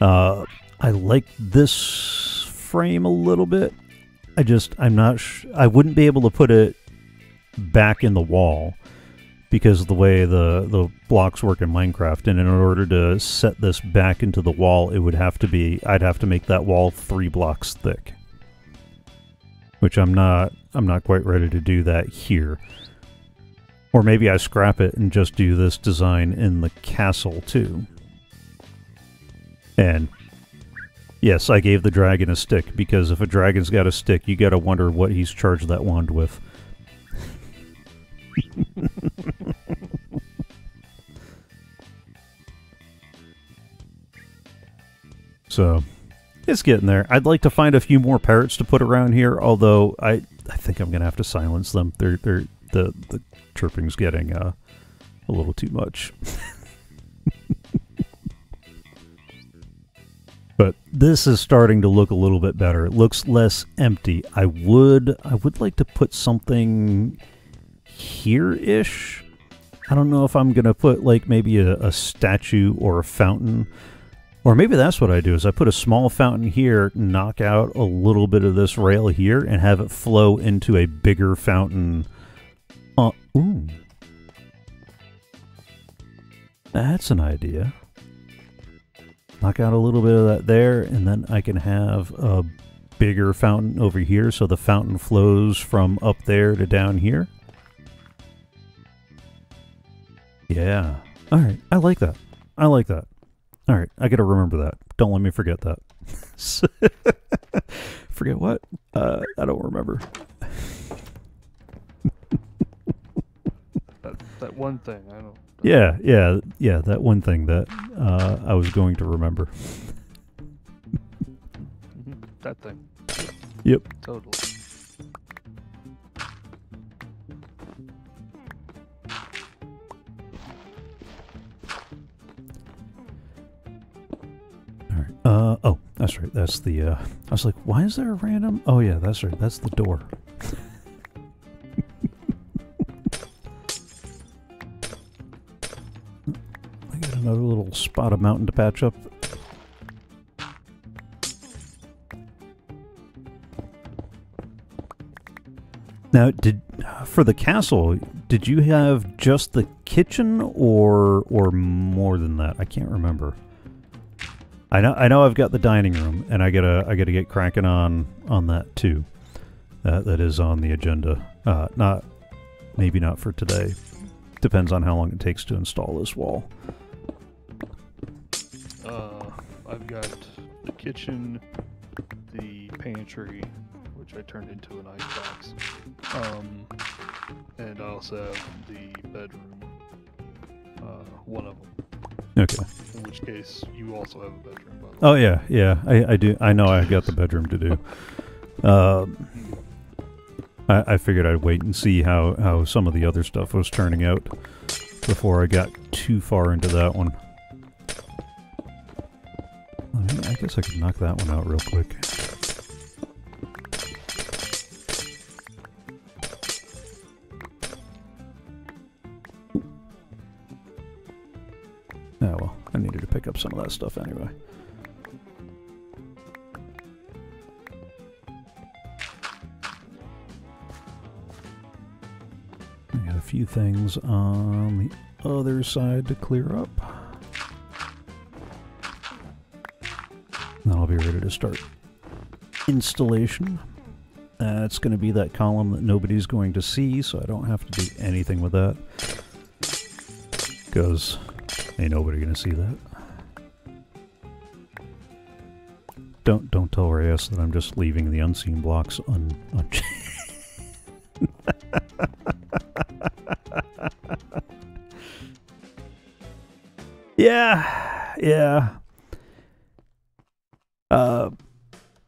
Uh, I like this frame a little bit. I just I'm not. Sh- I wouldn't be able to put it back in the wall because of the way the the blocks work in Minecraft. And in order to set this back into the wall, it would have to be I'd have to make that wall three blocks thick which I'm not I'm not quite ready to do that here. Or maybe I scrap it and just do this design in the castle too. And yes, I gave the dragon a stick because if a dragon's got a stick, you got to wonder what he's charged that wand with. so, it's getting there. I'd like to find a few more parrots to put around here, although I I think I'm gonna have to silence them. They're they're the the chirping's getting uh, a little too much. but this is starting to look a little bit better. It looks less empty. I would I would like to put something here ish. I don't know if I'm gonna put like maybe a, a statue or a fountain. Or maybe that's what I do is I put a small fountain here, knock out a little bit of this rail here, and have it flow into a bigger fountain. Uh, ooh. That's an idea. Knock out a little bit of that there, and then I can have a bigger fountain over here, so the fountain flows from up there to down here. Yeah. All right. I like that. I like that. All right, I got to remember that. Don't let me forget that. forget what? Uh, I don't remember. That, that one thing. I don't. Yeah, yeah, yeah. That one thing that uh, I was going to remember. Mhm, That thing. Yep. Totally. Uh, oh, that's right. That's the. Uh, I was like, why is there a random? Oh yeah, that's right. That's the door. I got another little spot of mountain to patch up. Now, did for the castle, did you have just the kitchen or or more than that? I can't remember. I know I know I've got the dining room and I gotta I gotta get cranking on on that too. That that is on the agenda. Uh, not maybe not for today. Depends on how long it takes to install this wall. Uh, I've got the kitchen, the pantry, which I turned into an icebox, um, and I also have the bedroom. Uh, one of them. Okay. In which case, you also have a bedroom. By the way. Oh yeah, yeah. I, I do. I know I got the bedroom to do. Um, I, I figured I'd wait and see how how some of the other stuff was turning out before I got too far into that one. I, mean, I guess I could knock that one out real quick. Oh well, I needed to pick up some of that stuff anyway. I got a few things on the other side to clear up. Then I'll be ready to start installation. That's going to be that column that nobody's going to see, so I don't have to do anything with that. Because ain't nobody to see that. Don't don't tell Reyes that I'm just leaving the unseen blocks un, un Yeah, yeah. Uh,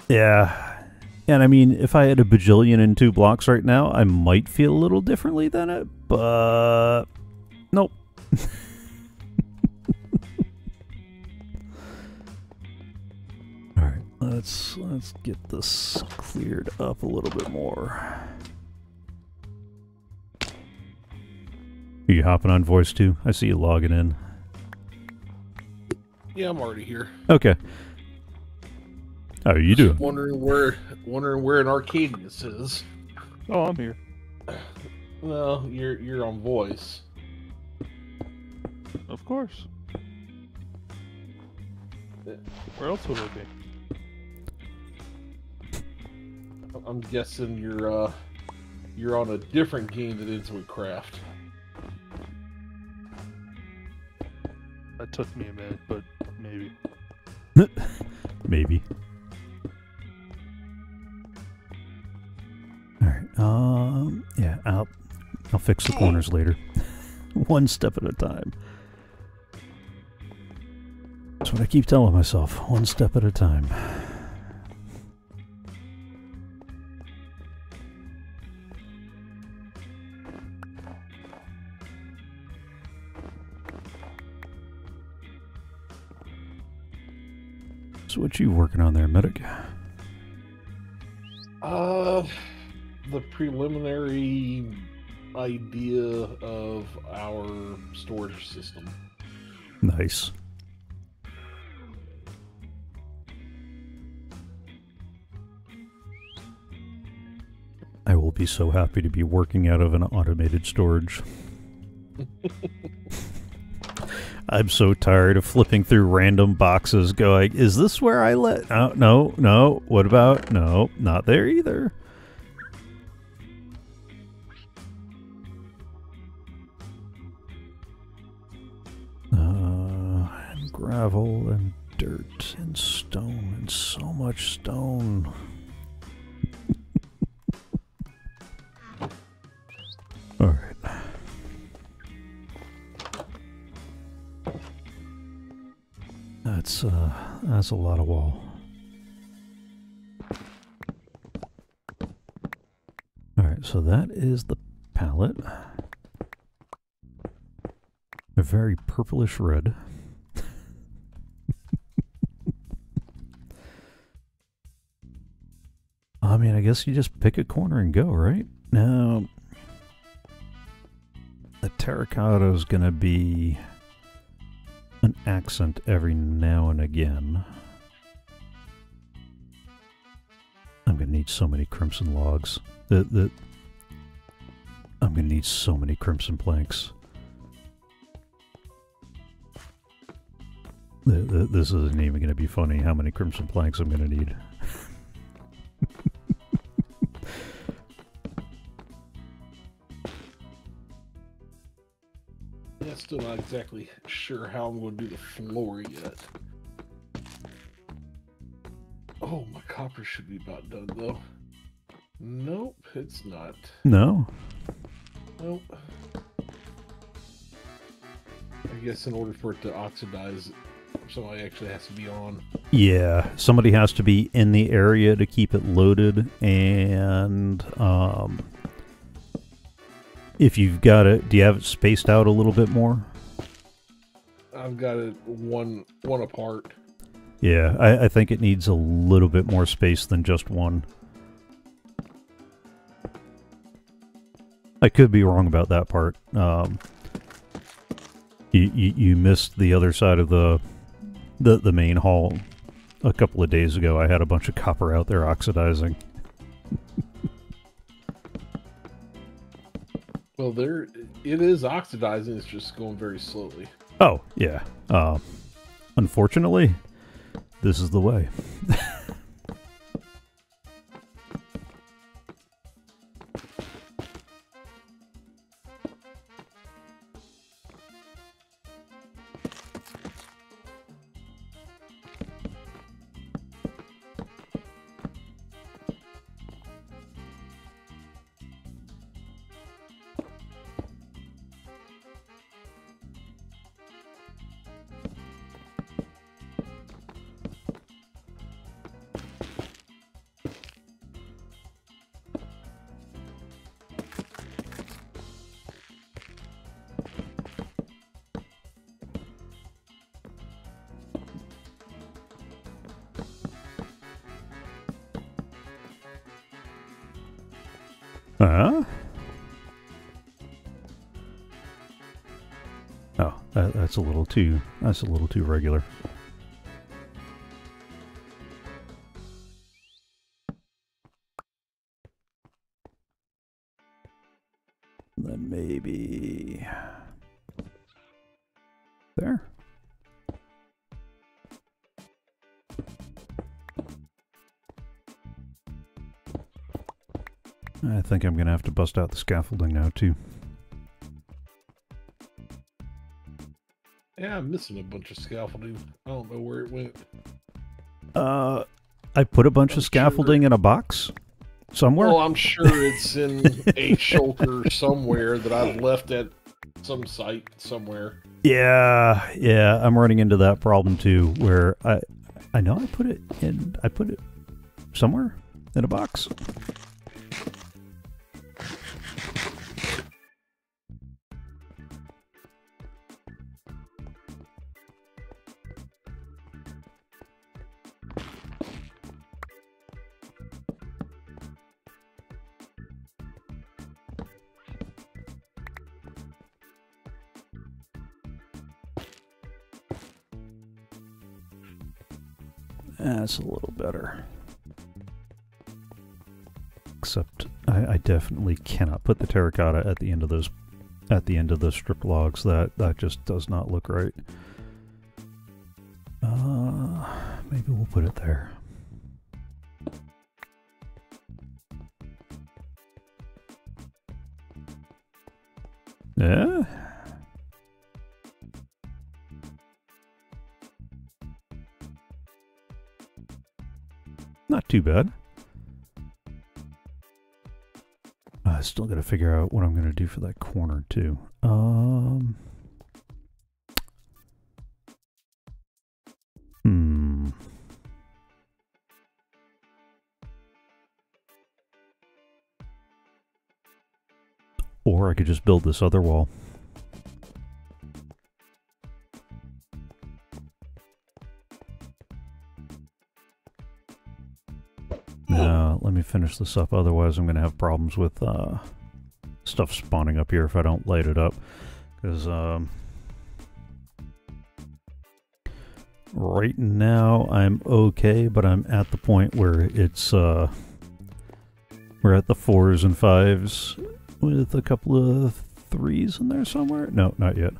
yeah. And I mean, if I had a bajillion and two blocks right now, I might feel a little differently than it, but nope. let's let's get this cleared up a little bit more. Are you hopping on voice too? I see you logging in. Yeah, I'm already here. Okay. How are you doing? Wondering where, wondering where an Arcadius is. Oh, I'm here. Well, you're you're on voice. Of course. Where else would I be? I'm guessing you're uh you're on a different game than Intuit Craft. That took me a minute, but maybe. Maybe. All right. Um. Yeah. I'll I'll fix the corners later. One step at a time. That's what I keep telling myself. One step at a time. So what you working on there, medic? Uh, the preliminary idea of our storage system. Nice. I will be so happy to be working out of an automated storage. I'm so tired of flipping through random boxes going, is this where I let no no no what about no, not there either. Uh, and gravel and dirt and stone and so much stone. That's uh that's a lot of wall. All right, so that is the palette. A very purplish red. I mean, I guess you just pick a corner and go, right? Now, the terracotta is going to be an accent every now and again. I'm going to need so many crimson logs. The, the, I'm going to need so many crimson planks. Th- th- This isn't even going to be funny how many crimson planks I'm going to need. Still not exactly sure how I'm going to do the floor yet. Oh, my copper should be about done though. Nope, it's not. No? Nope. I guess in order for it to oxidize, somebody actually has to be on. Yeah, somebody has to be in the area to keep it loaded, and um, if you've got it, do you have it spaced out a little bit more? I've got it one one apart. Yeah, I, I think it needs a little bit more space than just one. I could be wrong about that part. Um, you, you you missed the other side of the the the main hall a couple of days ago. I had a bunch of copper out there oxidizing. Well, there it is oxidizing. It's just going very slowly. Oh yeah. Uh, unfortunately, this is the way. Huh? Oh, that, that's a little too. That's a little too regular. Think I'm gonna have to bust out the scaffolding now too. Yeah, I'm missing a bunch of scaffolding. I don't know where it went. Uh, I put a bunch I'm of scaffolding in a box somewhere. Well, I'm sure it's in a shulker somewhere that I've left at some site somewhere. Yeah, yeah, I'm running into that problem too, where I, I know I put it in, I put it somewhere in a box. Definitely cannot put the terracotta at the end of those at the end of those strip logs. That that just does not look right. Uh, maybe we'll put it there. Yeah. Not too bad. Still got to figure out what I'm going to do for that corner too. Um. Hmm. Or I could just build this other wall. This up. Otherwise, I'm going to have problems with uh, stuff spawning up here if I don't light it up. Because um, right now I'm okay, but I'm at the point where it's uh, we're at the fours and fives with a couple of threes in there somewhere. No, not yet.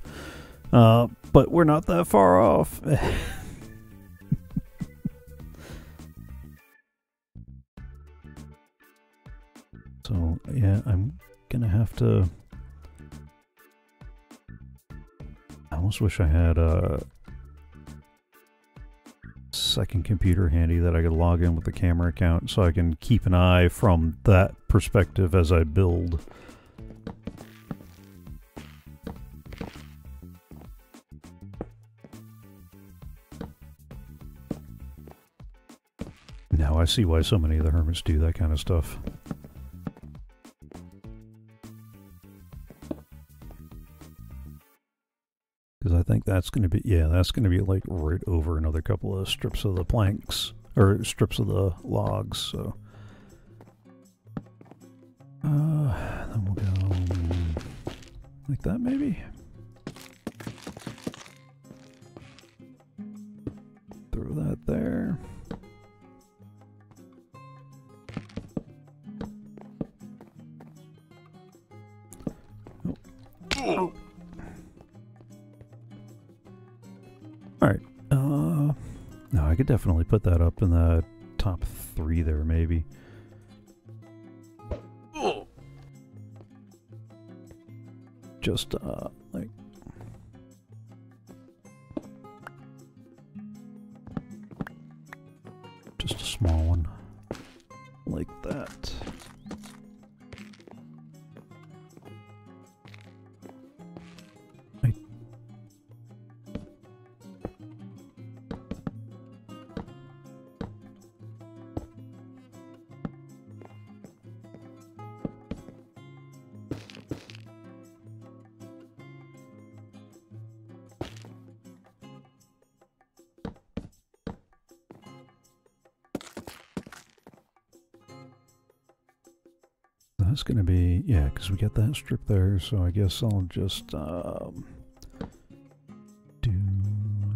Uh, but we're not that far off. I'm gonna have to. I almost wish I had a second computer handy that I could log in with the camera account so I can keep an eye from that perspective as I build. Now I see why so many of the hermits do that kind of stuff. Because I think that's going to be, yeah, that's going to be like right over another couple of strips of the planks, or strips of the logs, so. Uh, then we'll go like that maybe? Throw that there. Definitely put that up in the top three there, maybe. Just, uh, like... strip there, so I guess I'll just um, do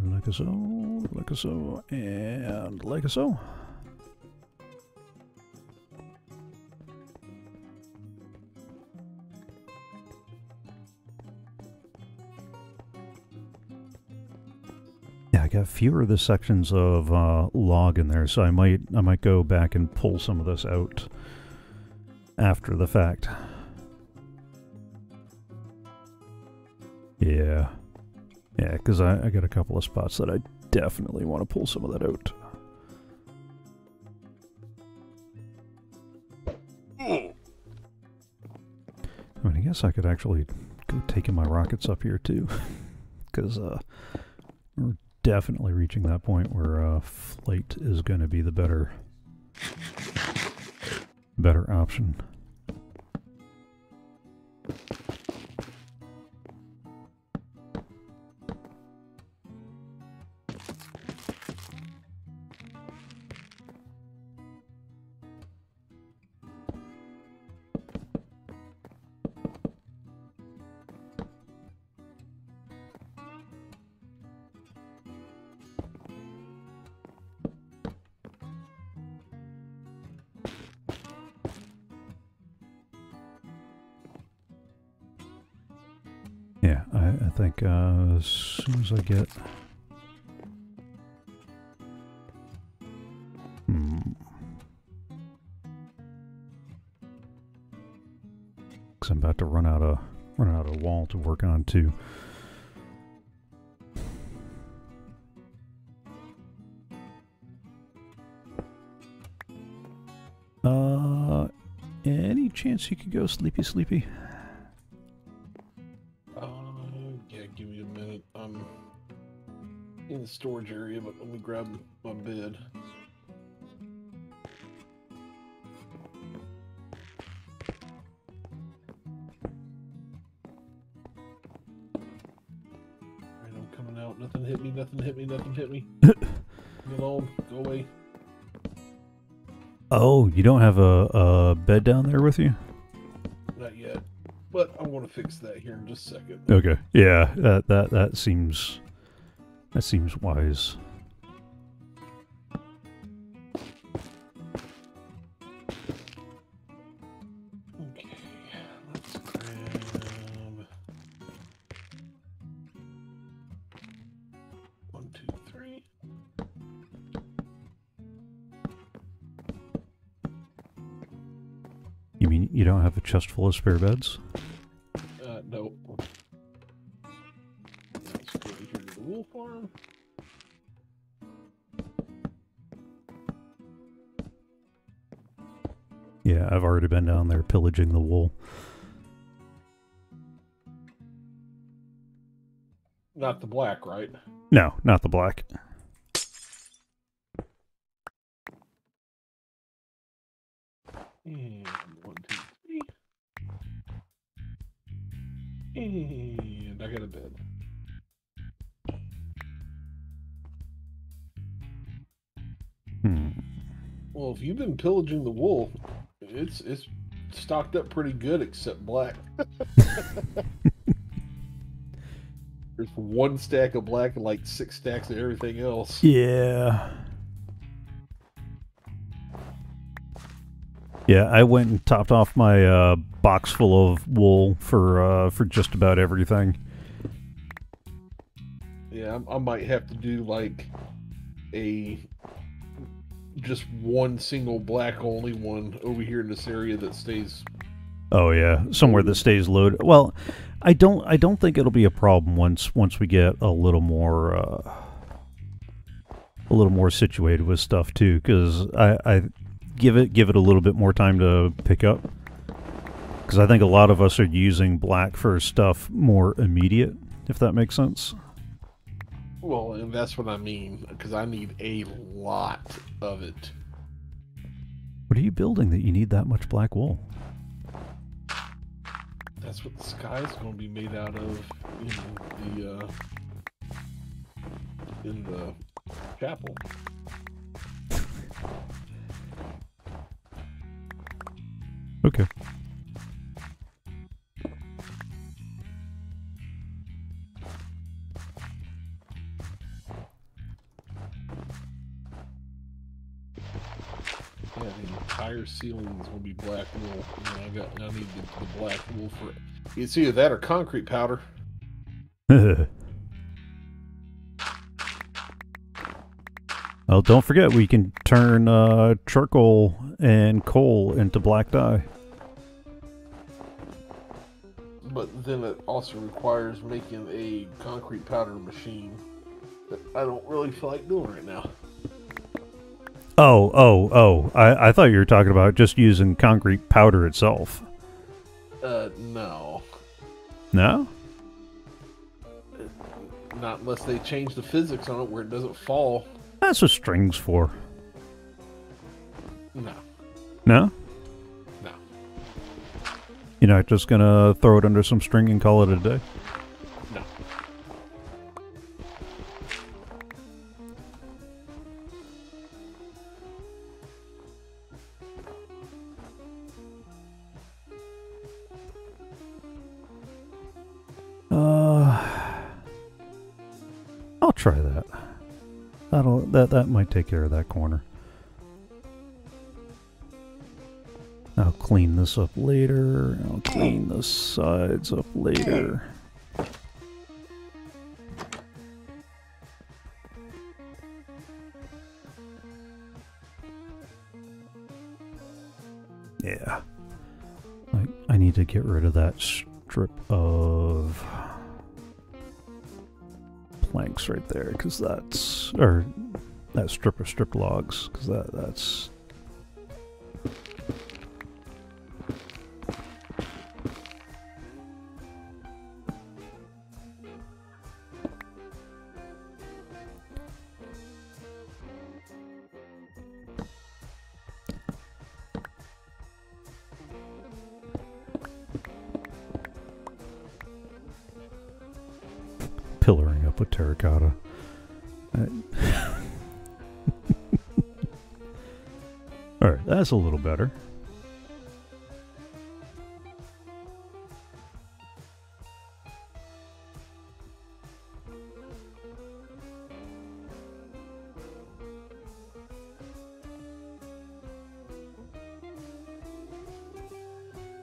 like a so, like a so, and like a so. Yeah, I got fewer of the sections of uh, log in there, so I might I might go back and pull some of this out after the fact. Because I, I got a couple of spots that I definitely want to pull some of that out. I mean, I guess I could actually go taking my rockets up here too. Because uh, we're definitely reaching that point where uh, flight is going to be the better better option. Chance you could go sleepy sleepy? Uh, yeah, give me a minute. I'm in the storage area, but let me grab my bed. Alright, I'm coming out. Nothing hit me, nothing hit me, nothing hit me. Get alone. Go away. Oh, you don't have a, a bed down there with you? But I want to fix that here in just a second. Okay. Yeah, that that that seems that seems wise. Chest full of spare beds? Uh, nope. Let's go here to the wool farm. Yeah, I've already been down there pillaging the wool. Not the black, right? No, not the black. Pillaging the wool, it's it's stocked up pretty good, except black. There's one stack of black and like six stacks of everything else. Yeah. Yeah, I went and topped off my uh, box full of wool for uh, for just about everything. Yeah, I, I might have to do like a just one single black only one over here in this area that stays. Oh yeah, somewhere that stays loaded. Well, I don't I don't think it'll be a problem once once we get a little more uh, a little more situated with stuff too, because I, I give it give it a little bit more time to pick up. Because I think a lot of us are using black for stuff more immediate, if that makes sense. Well, and that's what I mean because I need a lot of it. What are you building that you need that much black wool? That's what the sky is going to be made out of in the uh, in the chapel. Okay. Entire ceiling is going to be black wool. And I got I need the, the black wool for it's either that or concrete powder. well, don't forget we can turn uh, charcoal and coal into black dye. But then it also requires making a concrete powder machine that I don't really feel like doing right now. Oh, oh, oh! I, I thought you were talking about just using concrete powder itself. Uh, no. No? Not unless they change the physics on it where it doesn't fall. That's what string's for. No. No? No. You're not just gonna throw it under some string and call it a day? Take care of that corner. I'll clean this up later. I'll clean the sides up later. Yeah. I, I need to get rid of that strip of planks right there because that's or that strip of strip logs because that that's that's a little better.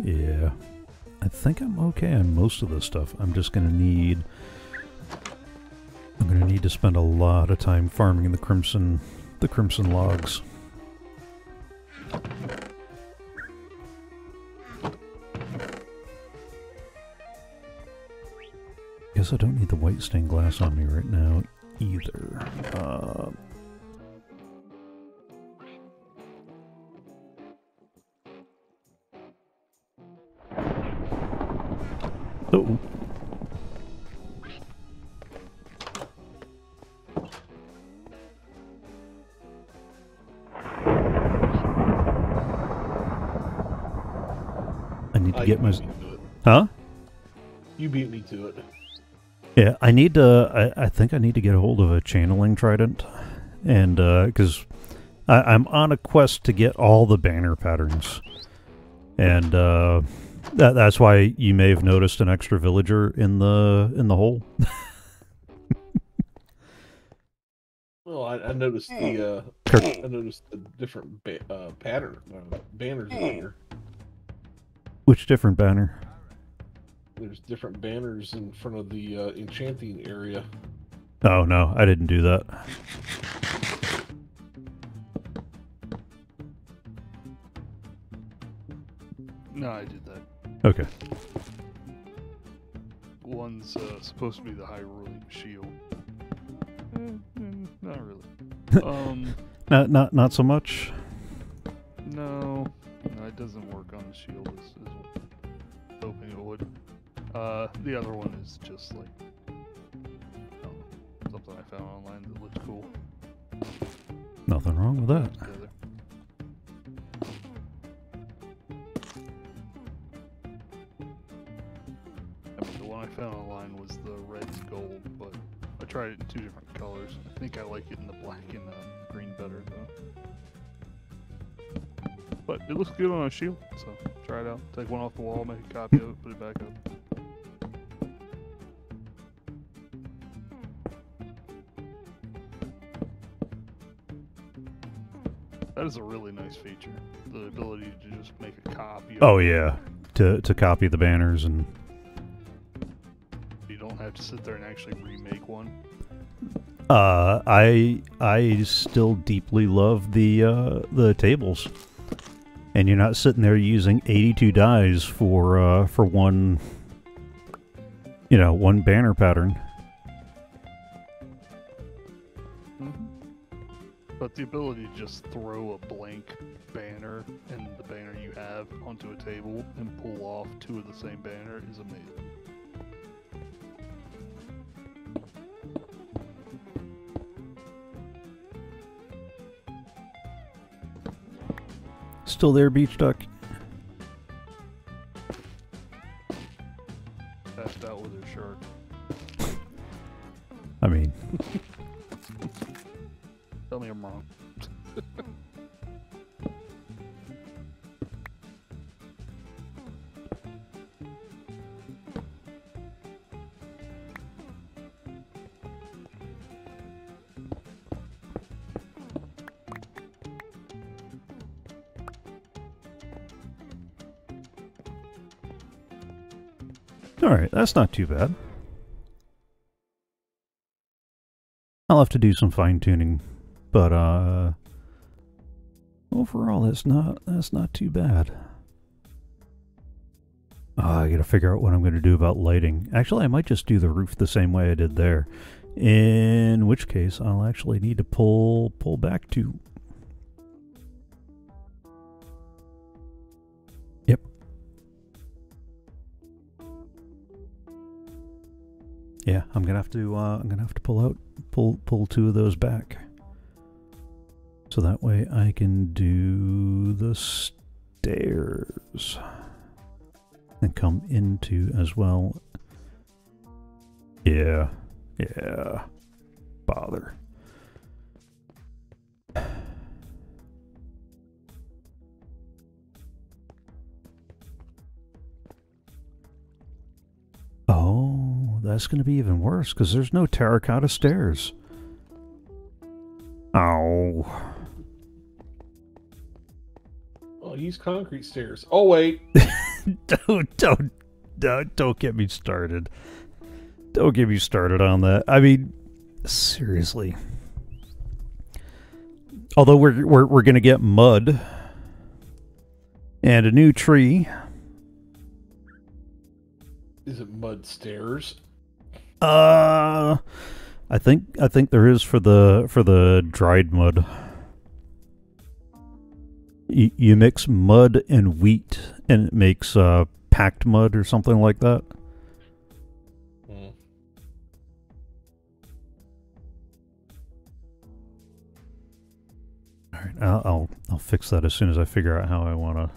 Yeah. I think I'm okay on most of this stuff. I'm just going to need I'm going to need to spend a lot of time farming the crimson the crimson logs. Guess I don't need the white stained glass on me right now either. Uh, oh. I need to get my. beat me to it. Huh? You beat me to it. Yeah, I need to. I, I think I need to get a hold of a channeling trident, and because I'm on a quest to get all the banner patterns, and uh, that, that's why you may have noticed an extra villager in the in the hole. Well, I, I noticed the uh, I noticed the different ba- uh, pattern uh, banners in here. Which different banner? There's different banners in front of the uh, enchanting area. Oh no, I didn't do that. No, I did that. Okay. One's uh, supposed to be the high ruling shield. Eh, mm, not really. um, Not not not so much. I mean, the one I found online was the red and gold, but I tried it in two different colors. I think I like it in the black and uh, green better, though. But it looks good on a shield, so try it out. Take one off the wall, make a copy of it, put it back up. That is a really nice feature. The ability to just make a copy Oh yeah, to to copy the banners and sit there and actually remake one. Uh, I I still deeply love the uh, the tables, and you're not sitting there using 82 dyes for uh, for one, you know, one banner pattern. But the ability to just throw a blank banner and the banner you have onto a table and pull off two of the same banner is amazing. Still there, Beach Duck? Passed out with her shark. I mean, Tell me I'm wrong. That's not too bad. I'll have to do some fine tuning, but uh, overall, that's not that's not too bad. Ah, I gotta figure out what I'm gonna do about lighting. Actually, I might just do the roof the same way I did there. In which case, I'll actually need to pull pull back to. Yeah, I'm gonna have to. Uh, I'm gonna have to pull out, pull pull two of those back, so that way I can do the stairs and come into as well. Yeah, yeah. Bother. That's going to be even worse because there's no terracotta stairs. Oh. Oh, use concrete stairs. Oh wait, don't, don't, don't, don't get me started. Don't get me started on that. I mean, seriously. Although we're we're we're gonna get mud and a new tree. is it mud stairs? Uh, I think I think there is for the for the dried mud. You, you mix mud and wheat, and it makes uh, packed mud or something like that. Mm. All right, I'll, I'll I'll fix that as soon as I figure out how I wanna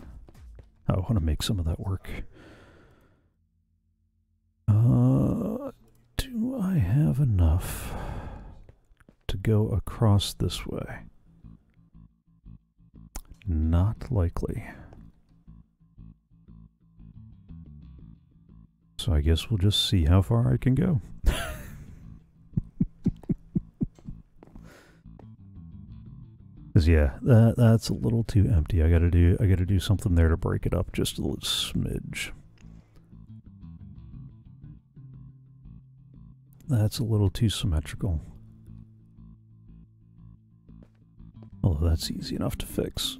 how I wanna make some of that work. Uh, do I have enough to go across this way? Not likely. So I guess we'll just see how far I can go. 'Cause yeah, that that's a little too empty. I gotta do I gotta do something there to break it up just a little smidge. That's a little too symmetrical. Although that's easy enough to fix.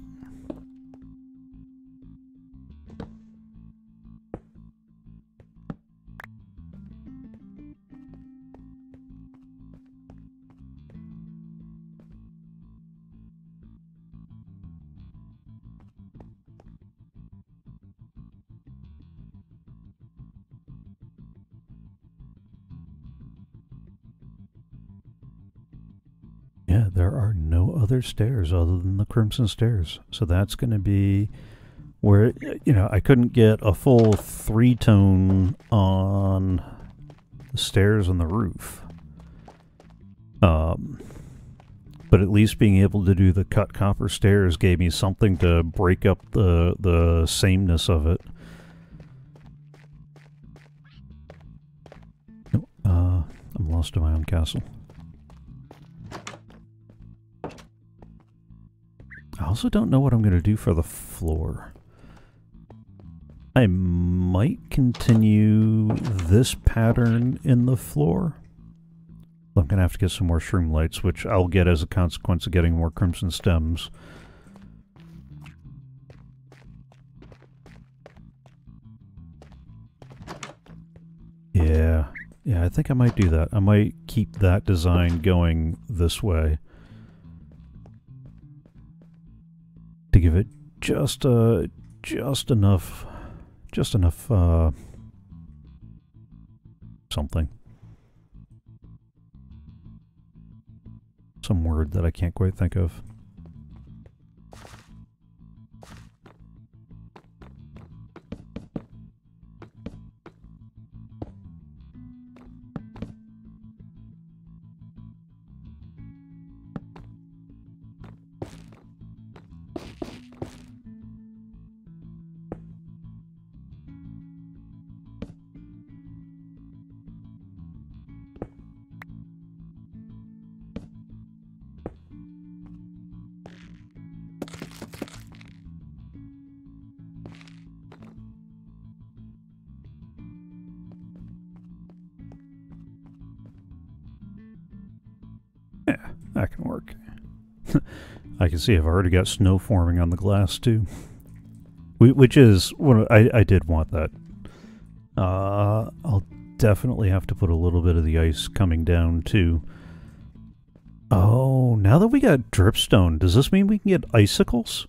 Stairs other than the Crimson Stairs. So that's going to be where, you know, I couldn't get a full three tone on the stairs on the roof. Um, but at least being able to do the cut copper stairs gave me something to break up the, the sameness of it. Uh, I'm lost in my own castle. I also don't know what I'm going to do for the floor. I might continue this pattern in the floor. I'm going to have to get some more shroom lights, which I'll get as a consequence of getting more crimson stems. Yeah, yeah, I think I might do that. I might keep that design going this way. Give it just uh just enough just enough uh something. Some word that I can't quite think of can see I've already got snow forming on the glass too which is what I, I did want that uh I'll definitely have to put a little bit of the ice coming down too Oh, now that we got dripstone, does this mean we can get icicles?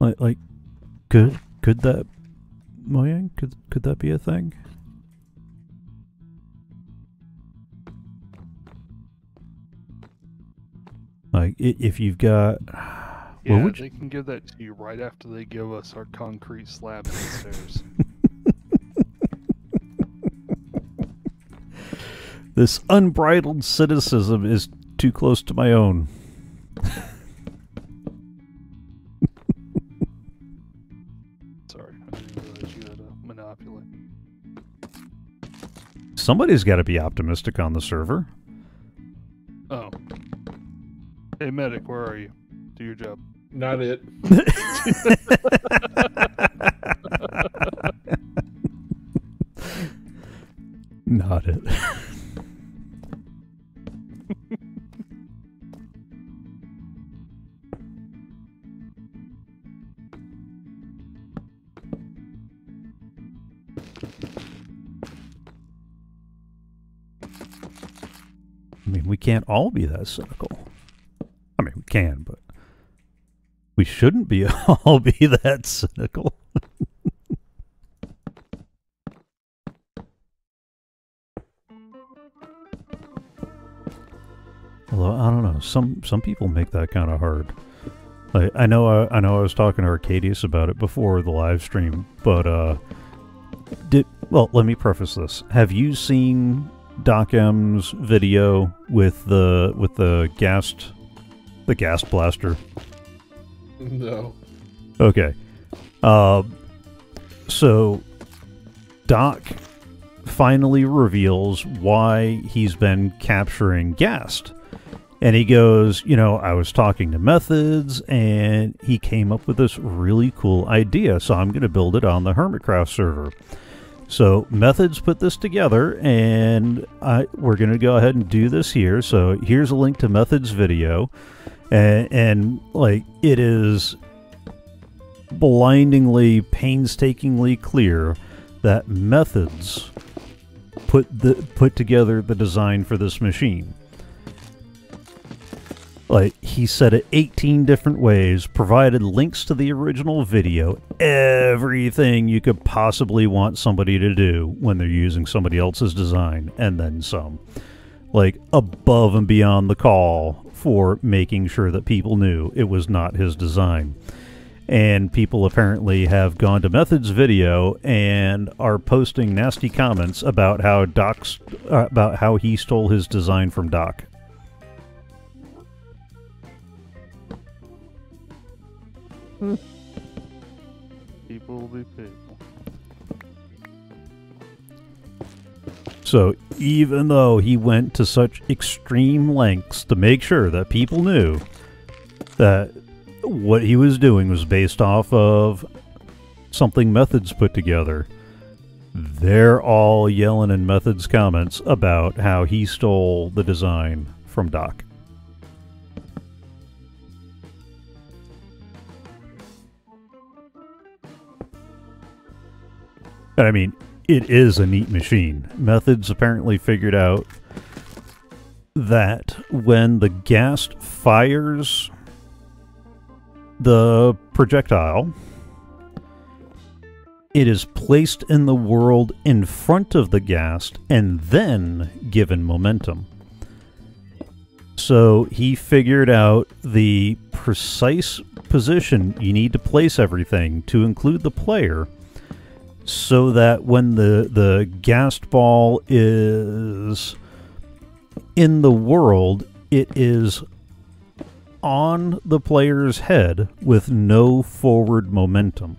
Like, like, could could that, Mojang? Could could that be a thing? I- if you've got, Yeah, would they can give that to you right after they give us our concrete slab downstairs. this unbridled cynicism is too close to my own. Sorry, I didn't realize you had a monopoly. Somebody's got to be optimistic on the server. Hey, medic, where are you? Do your job. Not it. Not it. I mean, we can't all be that cynical. I can, but we shouldn't be all be that cynical. Although I don't know, some some people make that kind of hard. Like I know I, I know I was talking to Arcadius about it before the live stream, but uh, did well. Let me preface this. Have you seen Doc M's video with the with the Ghast the Ghast blaster? No. Okay. Uh, so Doc finally reveals why he's been capturing Ghast. And he goes, you know, I was talking to Methods, and he came up with this really cool idea, so I'm going to build it on the Hermitcraft server. So Methods put this together, and I, we're going to go ahead and do this here. So here's a link to Methods video, and, and like it is blindingly, painstakingly clear that Methods put the put together the design for this machine. Like he said it 18 different ways, provided links to the original video, everything you could possibly want somebody to do when they're using somebody else's design, and then some. Like above and beyond the call for making sure that people knew it was not his design. And people apparently have gone to Methods video and are posting nasty comments about how Doc's uh, about how he stole his design from Doc. People will be people. So even though he went to such extreme lengths to make sure that people knew that what he was doing was based off of something Methods put together, they're all yelling in Methods comments about how he stole the design from Doc. I mean, it is a neat machine. Methods apparently figured out that when the Ghast fires the projectile, it is placed in the world in front of the Ghast and then given momentum. So he figured out the precise position you need to place everything to include the player so that when the the Ghast ball is in the world, it is on the player's head with no forward momentum.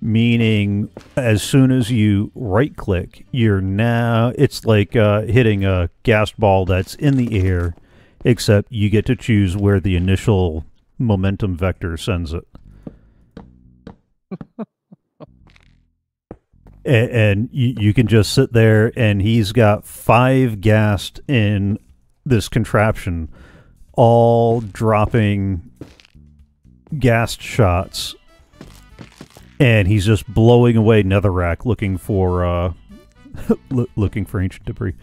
Meaning, as soon as you right click, you're now, it's like uh, hitting a Ghast ball that's in the air, except you get to choose where the initial momentum vector sends it. and, and you, you can just sit there and he's got five Ghast in this contraption all dropping Ghast shots and he's just blowing away netherrack looking for uh looking for ancient debris.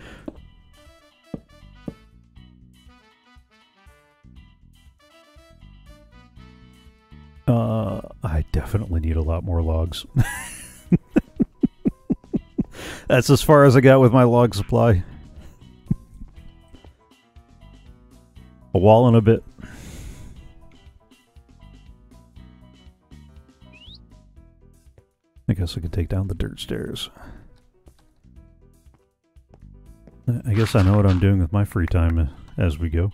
Uh i definitely need a lot more logs That's as far as I got with my log supply. a wall and a bit. I guess I could take down the dirt stairs. I guess I know what I'm doing with my free time as we go.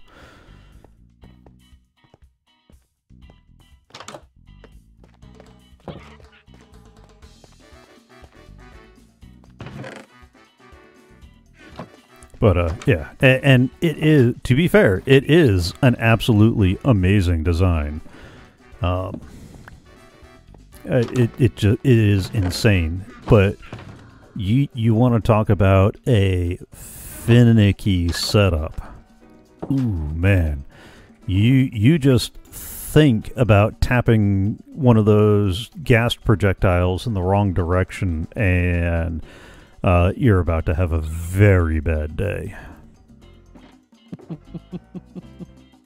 But uh, yeah, and, and it is to be fair, it is an absolutely amazing design. Um, uh, it it just it is insane. But you you want to talk about a finicky setup? Ooh man, you you just think about tapping one of those Ghast projectiles in the wrong direction and uh, you're about to have a very bad day.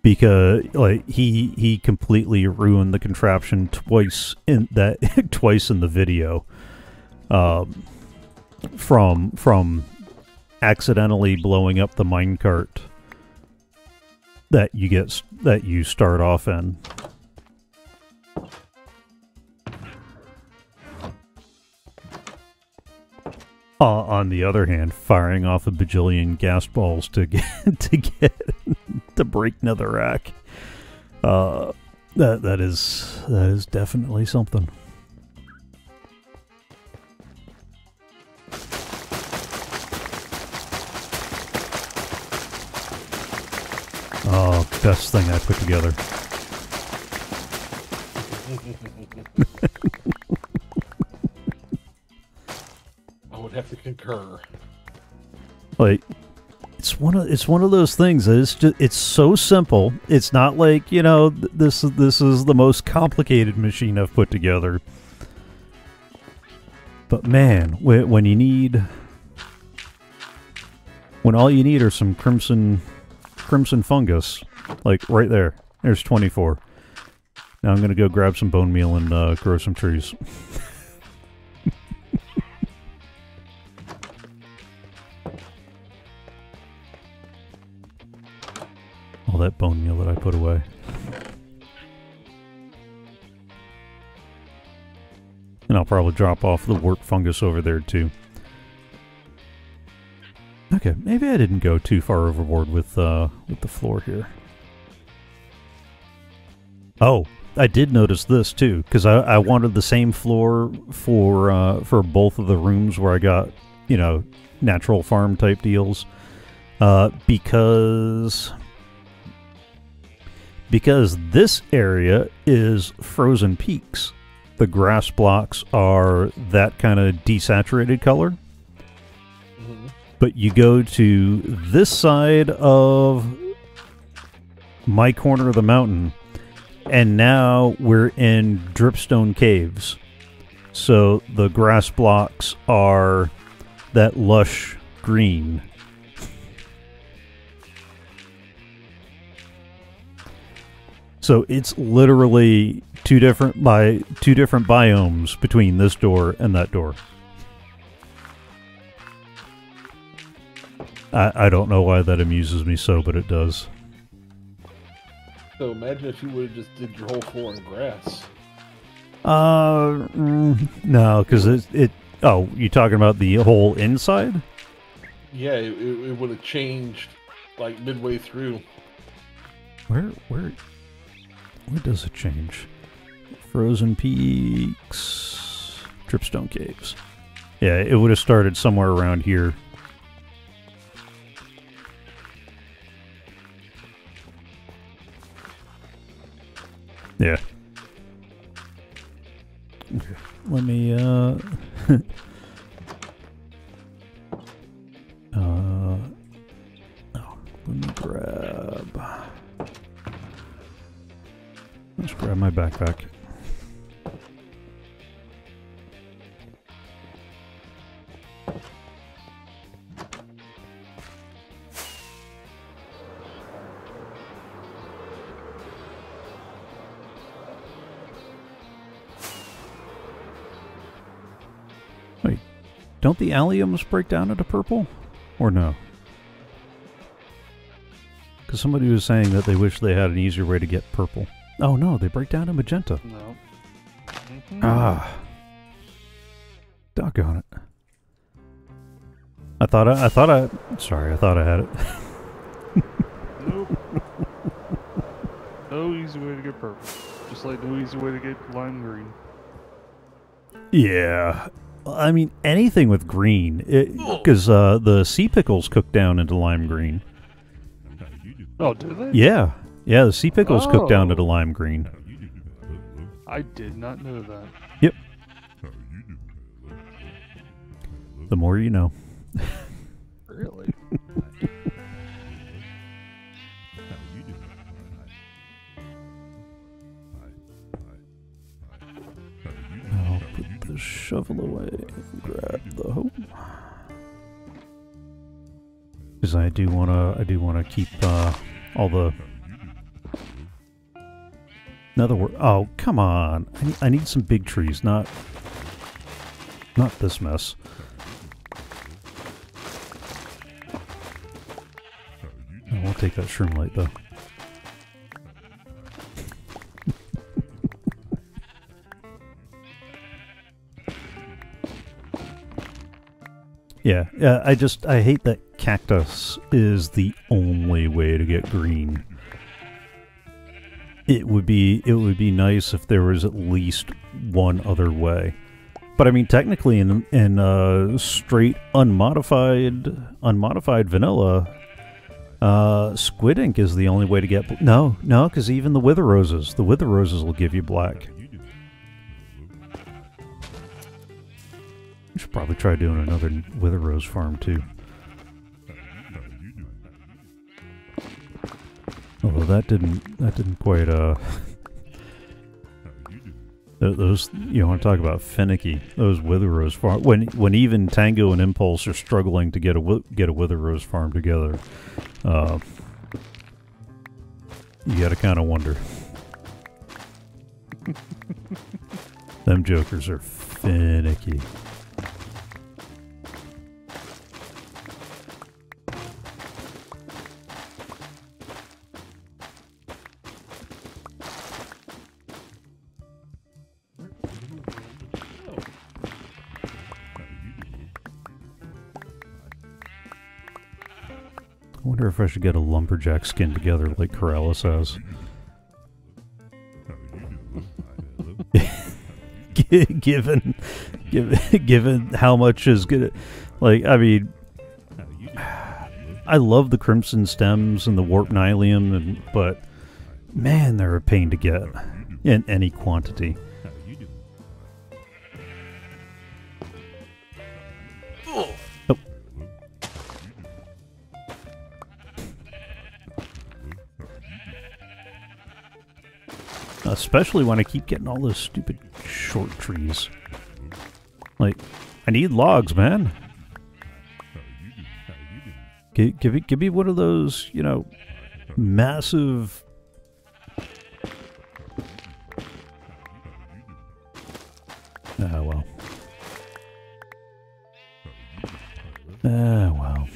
because like he he completely ruined the contraption twice in that twice in the video um from from accidentally blowing up the minecart that you get that you start off in Uh, on the other hand, firing off a bajillion Ghast balls to get to get to break netherrack, uh, that that is that is definitely something. Oh, best thing I put together. would have to concur. Like it's one of it's one of those things that it's just it's so simple. It's not like you know this is this is the most complicated machine I've put together. But man, when, when you need when all you need are some crimson crimson fungus, like right there. There's 24. Now I'm gonna go grab some bone meal and uh, grow some trees. that bone meal that I put away. And I'll probably drop off the wart fungus over there too. Okay, maybe I didn't go too far overboard with uh with the floor here. Oh, I did notice this too, because I, I wanted the same floor for uh, for both of the rooms where I got, you know, natural farm type deals. Uh, because because this area is frozen peaks. The grass blocks are that kind of desaturated color. But you go to this side of my corner of the mountain, and now we're in dripstone caves. So the grass blocks are that lush green. So it's literally two different by two different biomes between this door and that door. I, I don't know why that amuses me so, but it does. So imagine if you would have just did your whole floor in grass. Uh, mm, no, because it, it. Oh, you talking about the whole inside? Yeah, it, it, it would have changed like midway through. Where, where, where does it change? Frozen Peaks, Dripstone Caves. Yeah, it would have started somewhere around here. Yeah. Okay. Let me, uh... uh... Oh, let me grab... Let's grab my backpack. Wait, don't the alliums break down into purple? Or no? Because somebody was saying that they wish they had an easier way to get purple. Oh no, they break down to magenta. No. Mhm. Ah. Doggone it. I thought I, I thought I sorry, I thought I had it. Nope. no easy way to get purple. Just like no easy way to get lime green. Yeah. I mean anything with green because uh, the sea pickles cook down into lime green. Oh, do they? Yeah, yeah, the sea pickles cook down Oh. into lime green. I did not know that. Yep. The more you know. Really? I'll put the shovel away and grab the hoe. Because I do wanna, I do wanna keep uh, all the. In other words, oh come on! I need, I need some big trees, not, not this mess. I won't take that shroomlight though. Yeah, yeah. I just I hate that cactus is the only way to get green. It would be it would be nice if there was at least one other way. But I mean, technically, in in uh, straight unmodified unmodified vanilla, uh, squid ink is the only way to get. No, no, because even the wither roses, the wither roses will give you black. We should probably try doing another wither rose farm too. Although that didn't that didn't quite uh those you want to talk about finicky those wither rose farm when when even Tango and Impulse are struggling to get a get a wither rose farm together. Uh, you got to kind of wonder. Them jokers are finicky. Wonder if I should get a lumberjack skin together like Corrales has. Given, given, given how much is gonna, like, I mean, I love the crimson stems and the warp nylium, and but man, they're a pain to get in any quantity. Especially when I keep getting all those stupid short trees. Like, I need logs, man. Give, give, me, give me one of those, you know, massive. Ah, well. Ah, well.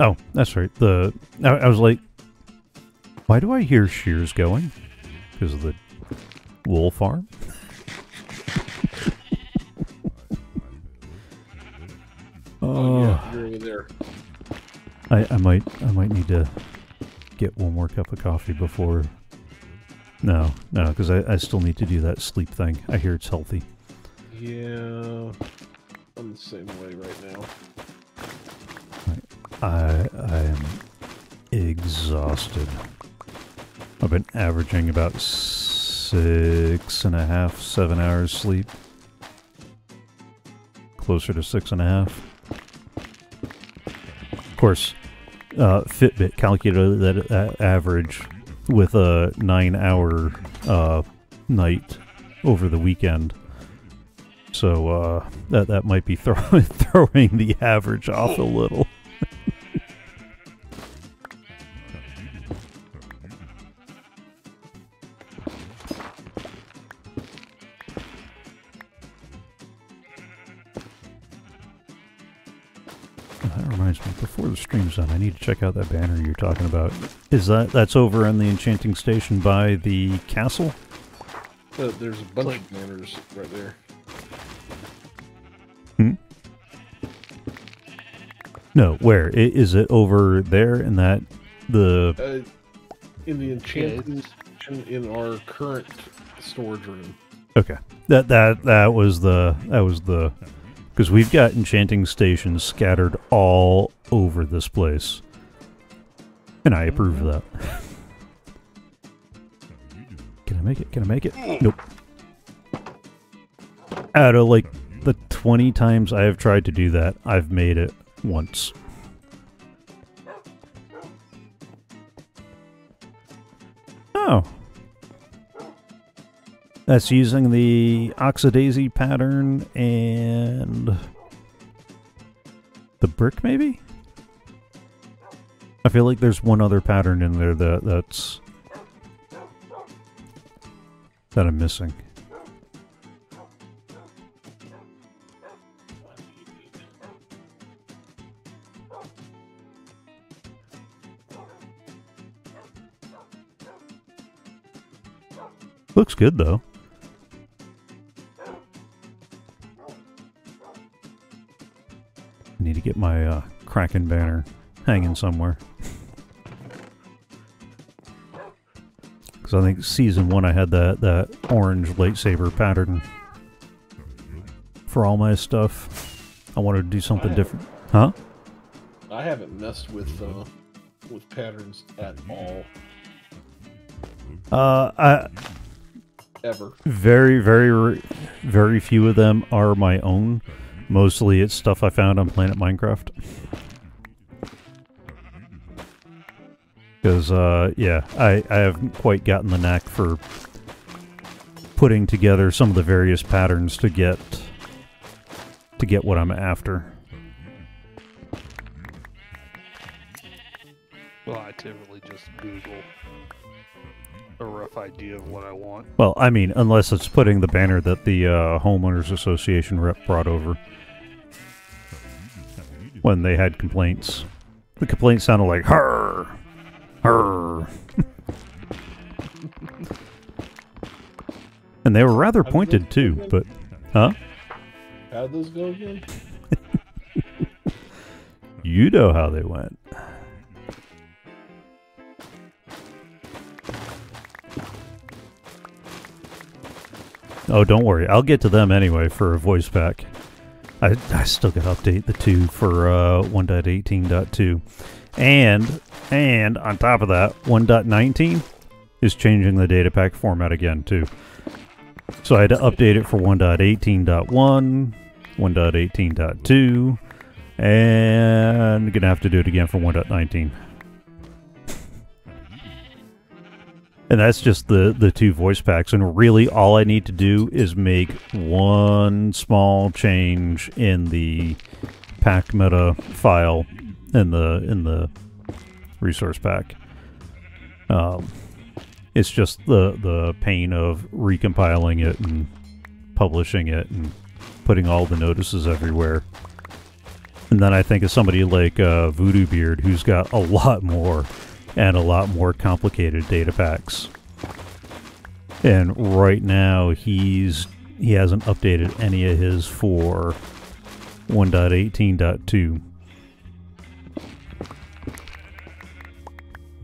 Oh, that's right. The I, I was like, why do I hear shears going? Because of the wool farm. Oh, yeah, you're over there. I, I might I might need to get one more cup of coffee before. No, no, because I, I still need to do that sleep thing. I hear it's healthy. Yeah, I'm the same way right now. I I am exhausted. I've been averaging about six and a half, seven hours sleep. Closer to six and a half. Of course, uh, Fitbit calculated that uh, average with a nine-hour uh, night over the weekend. So uh, that that might be throw- throwing the average off a little. Need to check out that banner you're talking about. Is that that's over on the enchanting station by the castle? Uh, there's a bunch of banners right there. Hmm. No, where I- is it over there in that the Uh, in the enchanting it's- section in our current storage room. Okay. That that that was the that was the because we've got enchanting stations scattered all over this place, and I approve of that. Can I make it? Can I make it? Nope. Out of like the twenty times I have tried to do that, I've made it once. Oh. That's using the oxeye daisy pattern and the brick, maybe? I feel like there's one other pattern in there that that's that I'm missing. Looks good though. Need to get my uh, Kraken banner hanging somewhere. Because I think season one I had that, that orange lightsaber pattern for all my stuff. I wanted to do something different. Huh? I haven't messed with uh, with patterns at all Uh, I, ever. very, very, very few of them are my own. Mostly it's stuff I found on Planet Minecraft. Because, uh, yeah, I, I haven't quite gotten the knack for putting together some of the various patterns to get to get what I'm after. Well, I typically just Google a rough idea of what I want. Well, I mean, unless it's putting the banner that the uh, homeowners association rep brought over when they had complaints. The complaints sounded like "her, her," and they were rather How pointed too. But, huh? How did those go again? You know how they went. Oh, don't worry. I'll get to them anyway for a voice pack. I, I still got to update the two for uh, 1.18.2. And, and on top of that, 1.19 is changing the data pack format again, too. So I had to update it for 1.18.1, 1.18.2, and gonna have to do it again for 1.19. And that's just the the two voice packs and really all I need to do is make one small change in the pack meta file in the in the resource pack. Um, it's just the the pain of recompiling it and publishing it and putting all the notices everywhere. And then I think of somebody like uh, Voodoo Beard, who's got a lot more and a lot more complicated data packs. And right now, he's he hasn't updated any of his for 1.18.2.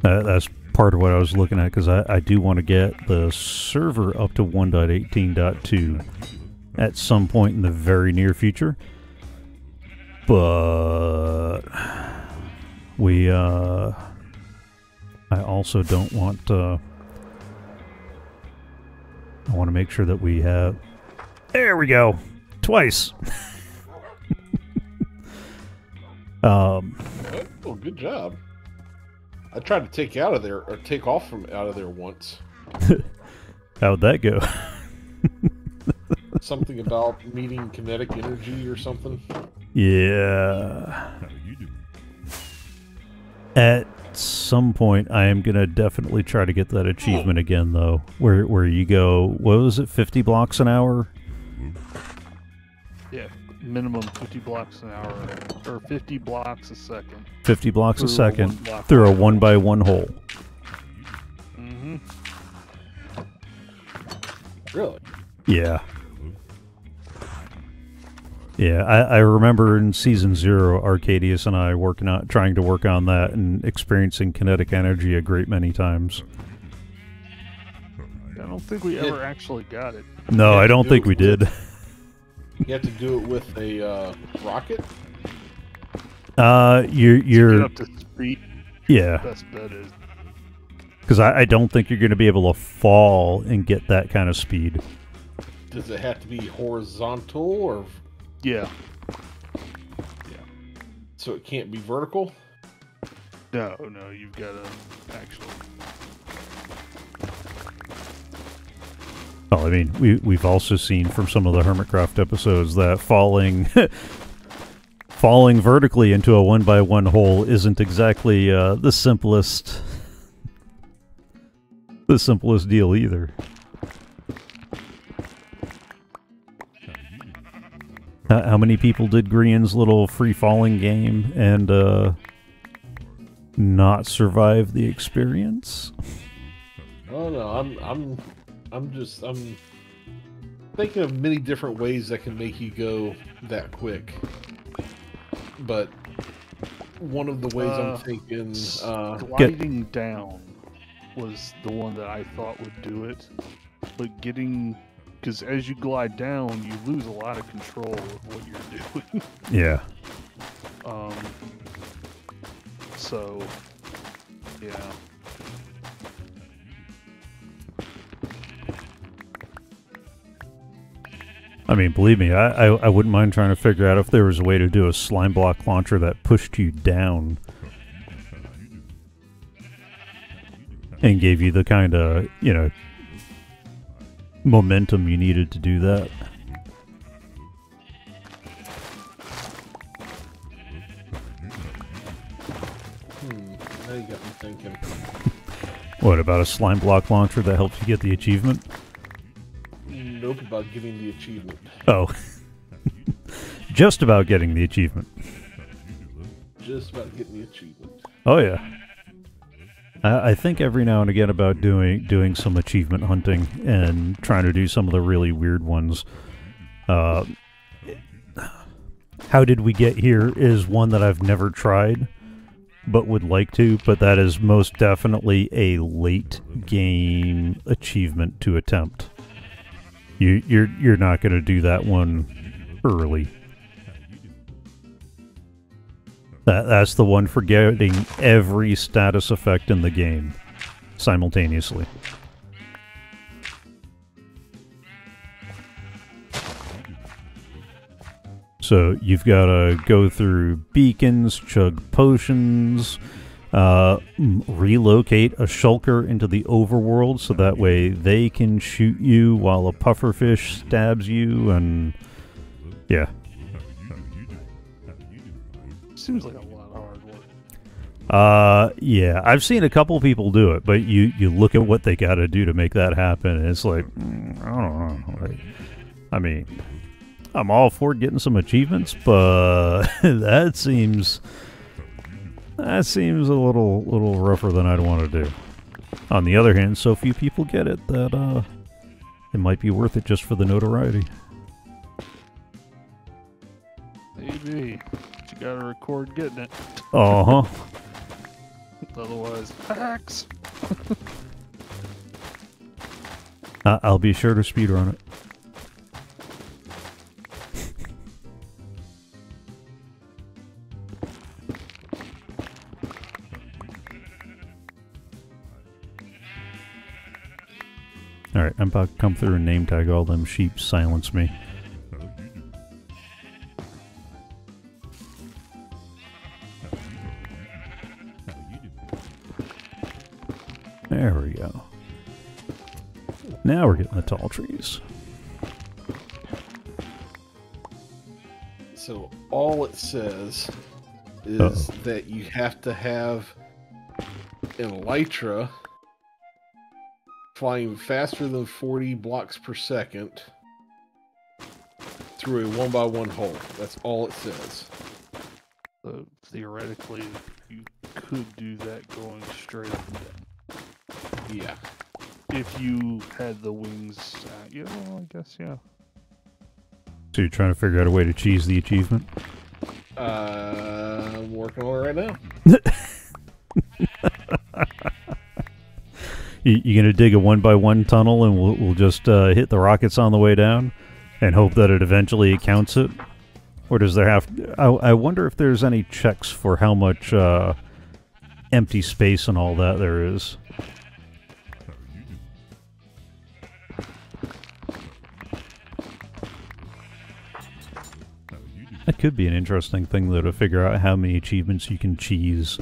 Uh, that's part of what I was looking at because I, I do want to get the server up to 1.18.2 at some point in the very near future. But we, uh, I also don't want, uh, I want to make sure that we have, there we go, twice. um, Oh, good job. I tried to take you out of there or take off from out of there once. how'd that go? Something about meeting kinetic energy or something. Yeah. At some point, I am gonna definitely try to get that achievement again, though. Where where you go? What was it? Fifty blocks an hour? Yeah, minimum 50 blocks an hour or 50 blocks a second. Fifty blocks a second one block. through a one by one hole. Mm-hmm. Really? Yeah. Yeah, I, I remember in season zero, Arcadius and I working on trying to work on that and experiencing kinetic energy a great many times. I don't think we Yeah. ever actually got it. No, I don't do think we with- did. You have to do it with a uh, rocket? Uh, you're you're up to speed. yeah, Best bet is because I, I don't think you're going to be able to fall and get that kind of speed. Does it have to be horizontal or yeah. Yeah. So it can't be vertical? No, no, you've got to actually Well, I mean, we we've also seen from some of the Hermitcraft episodes that falling falling vertically into a one by one hole isn't exactly uh, the simplest the simplest deal either. How, how many people did Grian's little free falling game and uh, not survive the experience? Oh no, I'm I'm I'm just I'm thinking of many different ways that can make you go that quick. But one of the ways Uh, I'm thinking uh Gliding down was the one that I thought would do it, but getting because as you glide down, you lose a lot of control of what you're doing. Yeah. um. So, yeah. I mean, believe me, I, I, I wouldn't mind trying to figure out if there was a way to do a slime block launcher that pushed you down and gave you the kind of, you know, momentum you needed to do that. hmm, now you got me thinking. What about a slime block launcher that helps you get the achievement? Nope about getting the achievement. Oh. Just about getting the achievement. Just about getting the achievement. Oh yeah. I, I think every now and again about doing doing some achievement hunting and trying to do some of the really weird ones. Uh, how did we get here is one that I've never tried, but would like to. But that is most definitely a late game achievement to attempt. You you're you're not going to do that one early. That, that's the one for getting every status effect in the game simultaneously. So you've got to go through beacons, chug potions, uh, relocate a shulker into the overworld so that way they can shoot you while a pufferfish stabs you, and yeah, Seems like a lot of hard work. Uh, yeah, I've seen a couple people do it, but you you look at what they got to do to make that happen, and it's like, mm, I don't know. Like, I mean, I'm all for getting some achievements, but that seems that seems a little little rougher than I'd want to do. On the other hand, so few people get it that uh, it might be worth it just for the notoriety. Maybe. You gotta record getting it. Uh huh. Otherwise, hacks. I- I'll be sure to speedrun it. Alright, I'm about to come through and name tag all them sheep, silence me. There we go. Now we're getting the tall trees. So all it says is Uh-oh. that you have to have an elytra flying faster than 40 blocks per second through a one by one hole. That's all it says. So theoretically, you could do that going straight up and down. Yeah. If you had the wings, uh, yeah, well, I guess, yeah. So you're trying to figure out a way to cheese the achievement? Uh, I'm working on it right now. You, you gonna dig a one by one tunnel and we'll, we'll just uh, hit the rockets on the way down and hope that it eventually counts it? Or does there have? I, I wonder if there's any checks for how much uh, empty space and all that there is. That could be an interesting thing, though, to figure out how many achievements you can cheese.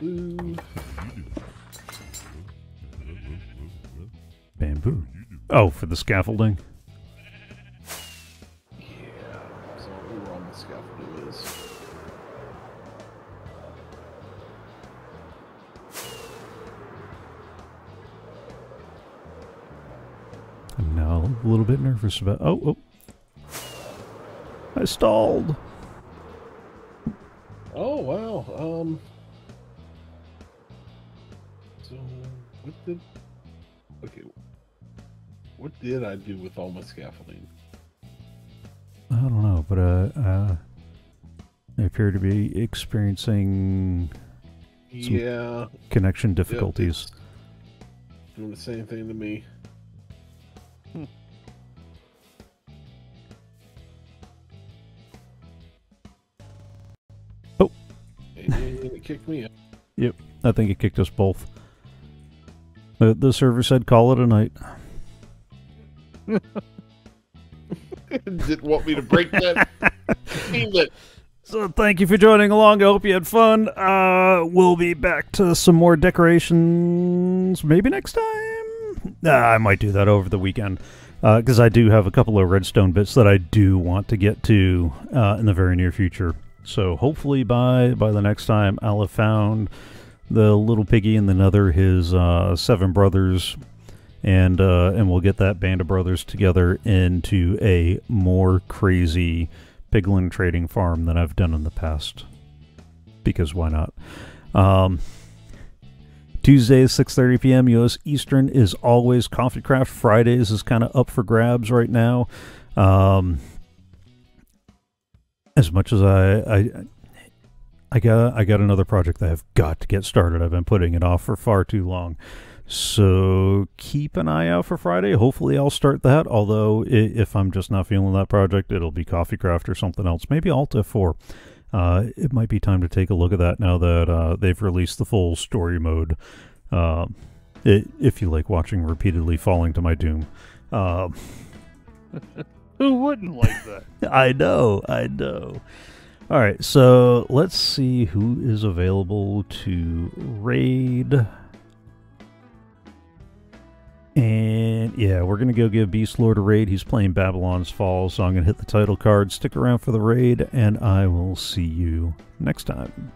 Bamboo. Bamboo. Oh, for the scaffolding. Yeah. So the scaffolding is. I'm now a little bit nervous about. Oh, oh. I stalled. Do with all my scaffolding? I don't know, but uh, uh, I appear to be experiencing yeah. connection difficulties. it's doing the same thing to me. Hmm. Oh. And it kicked me out. I think it kicked us both. The, the server said, "Call it a night." Didn't want me to break that. So thank you for joining along. I hope you had fun. Uh, we'll be back to some more decorations maybe next time. Uh, I might do that over the weekend because I do have a couple of redstone bits that I do want to get to uh, in the very near future. So hopefully by by the next time, I'll have found the little piggy and another his uh, seven brothers, and uh, and we'll get that band of brothers together into a more crazy piglin trading farm than I've done in the past. Because why not? Um, Tuesdays, 6:30 p.m. U.S. Eastern is always CoffeeCraft. Fridays is kind of up for grabs right now. Um, as much as I, I, I got, I got another project that I've got to get started. I've been putting it off for far too long. So keep an eye out for Friday. Hopefully, I'll start that. Although, if I'm just not feeling that project, it'll be CoffeeCraft or something else. Maybe Alta 4. Uh, it might be time to take a look at that now that uh, they've released the full story mode. Uh, i if you like watching repeatedly falling to my doom. Uh, Who wouldn't like that? I know, I know. All right, so let's see who is available to raid. And yeah, we're gonna go give Beast Lord a raid. He's playing Babylon's Fall, so I'm gonna hit the title card. Stick around for the raid, and I will see you next time.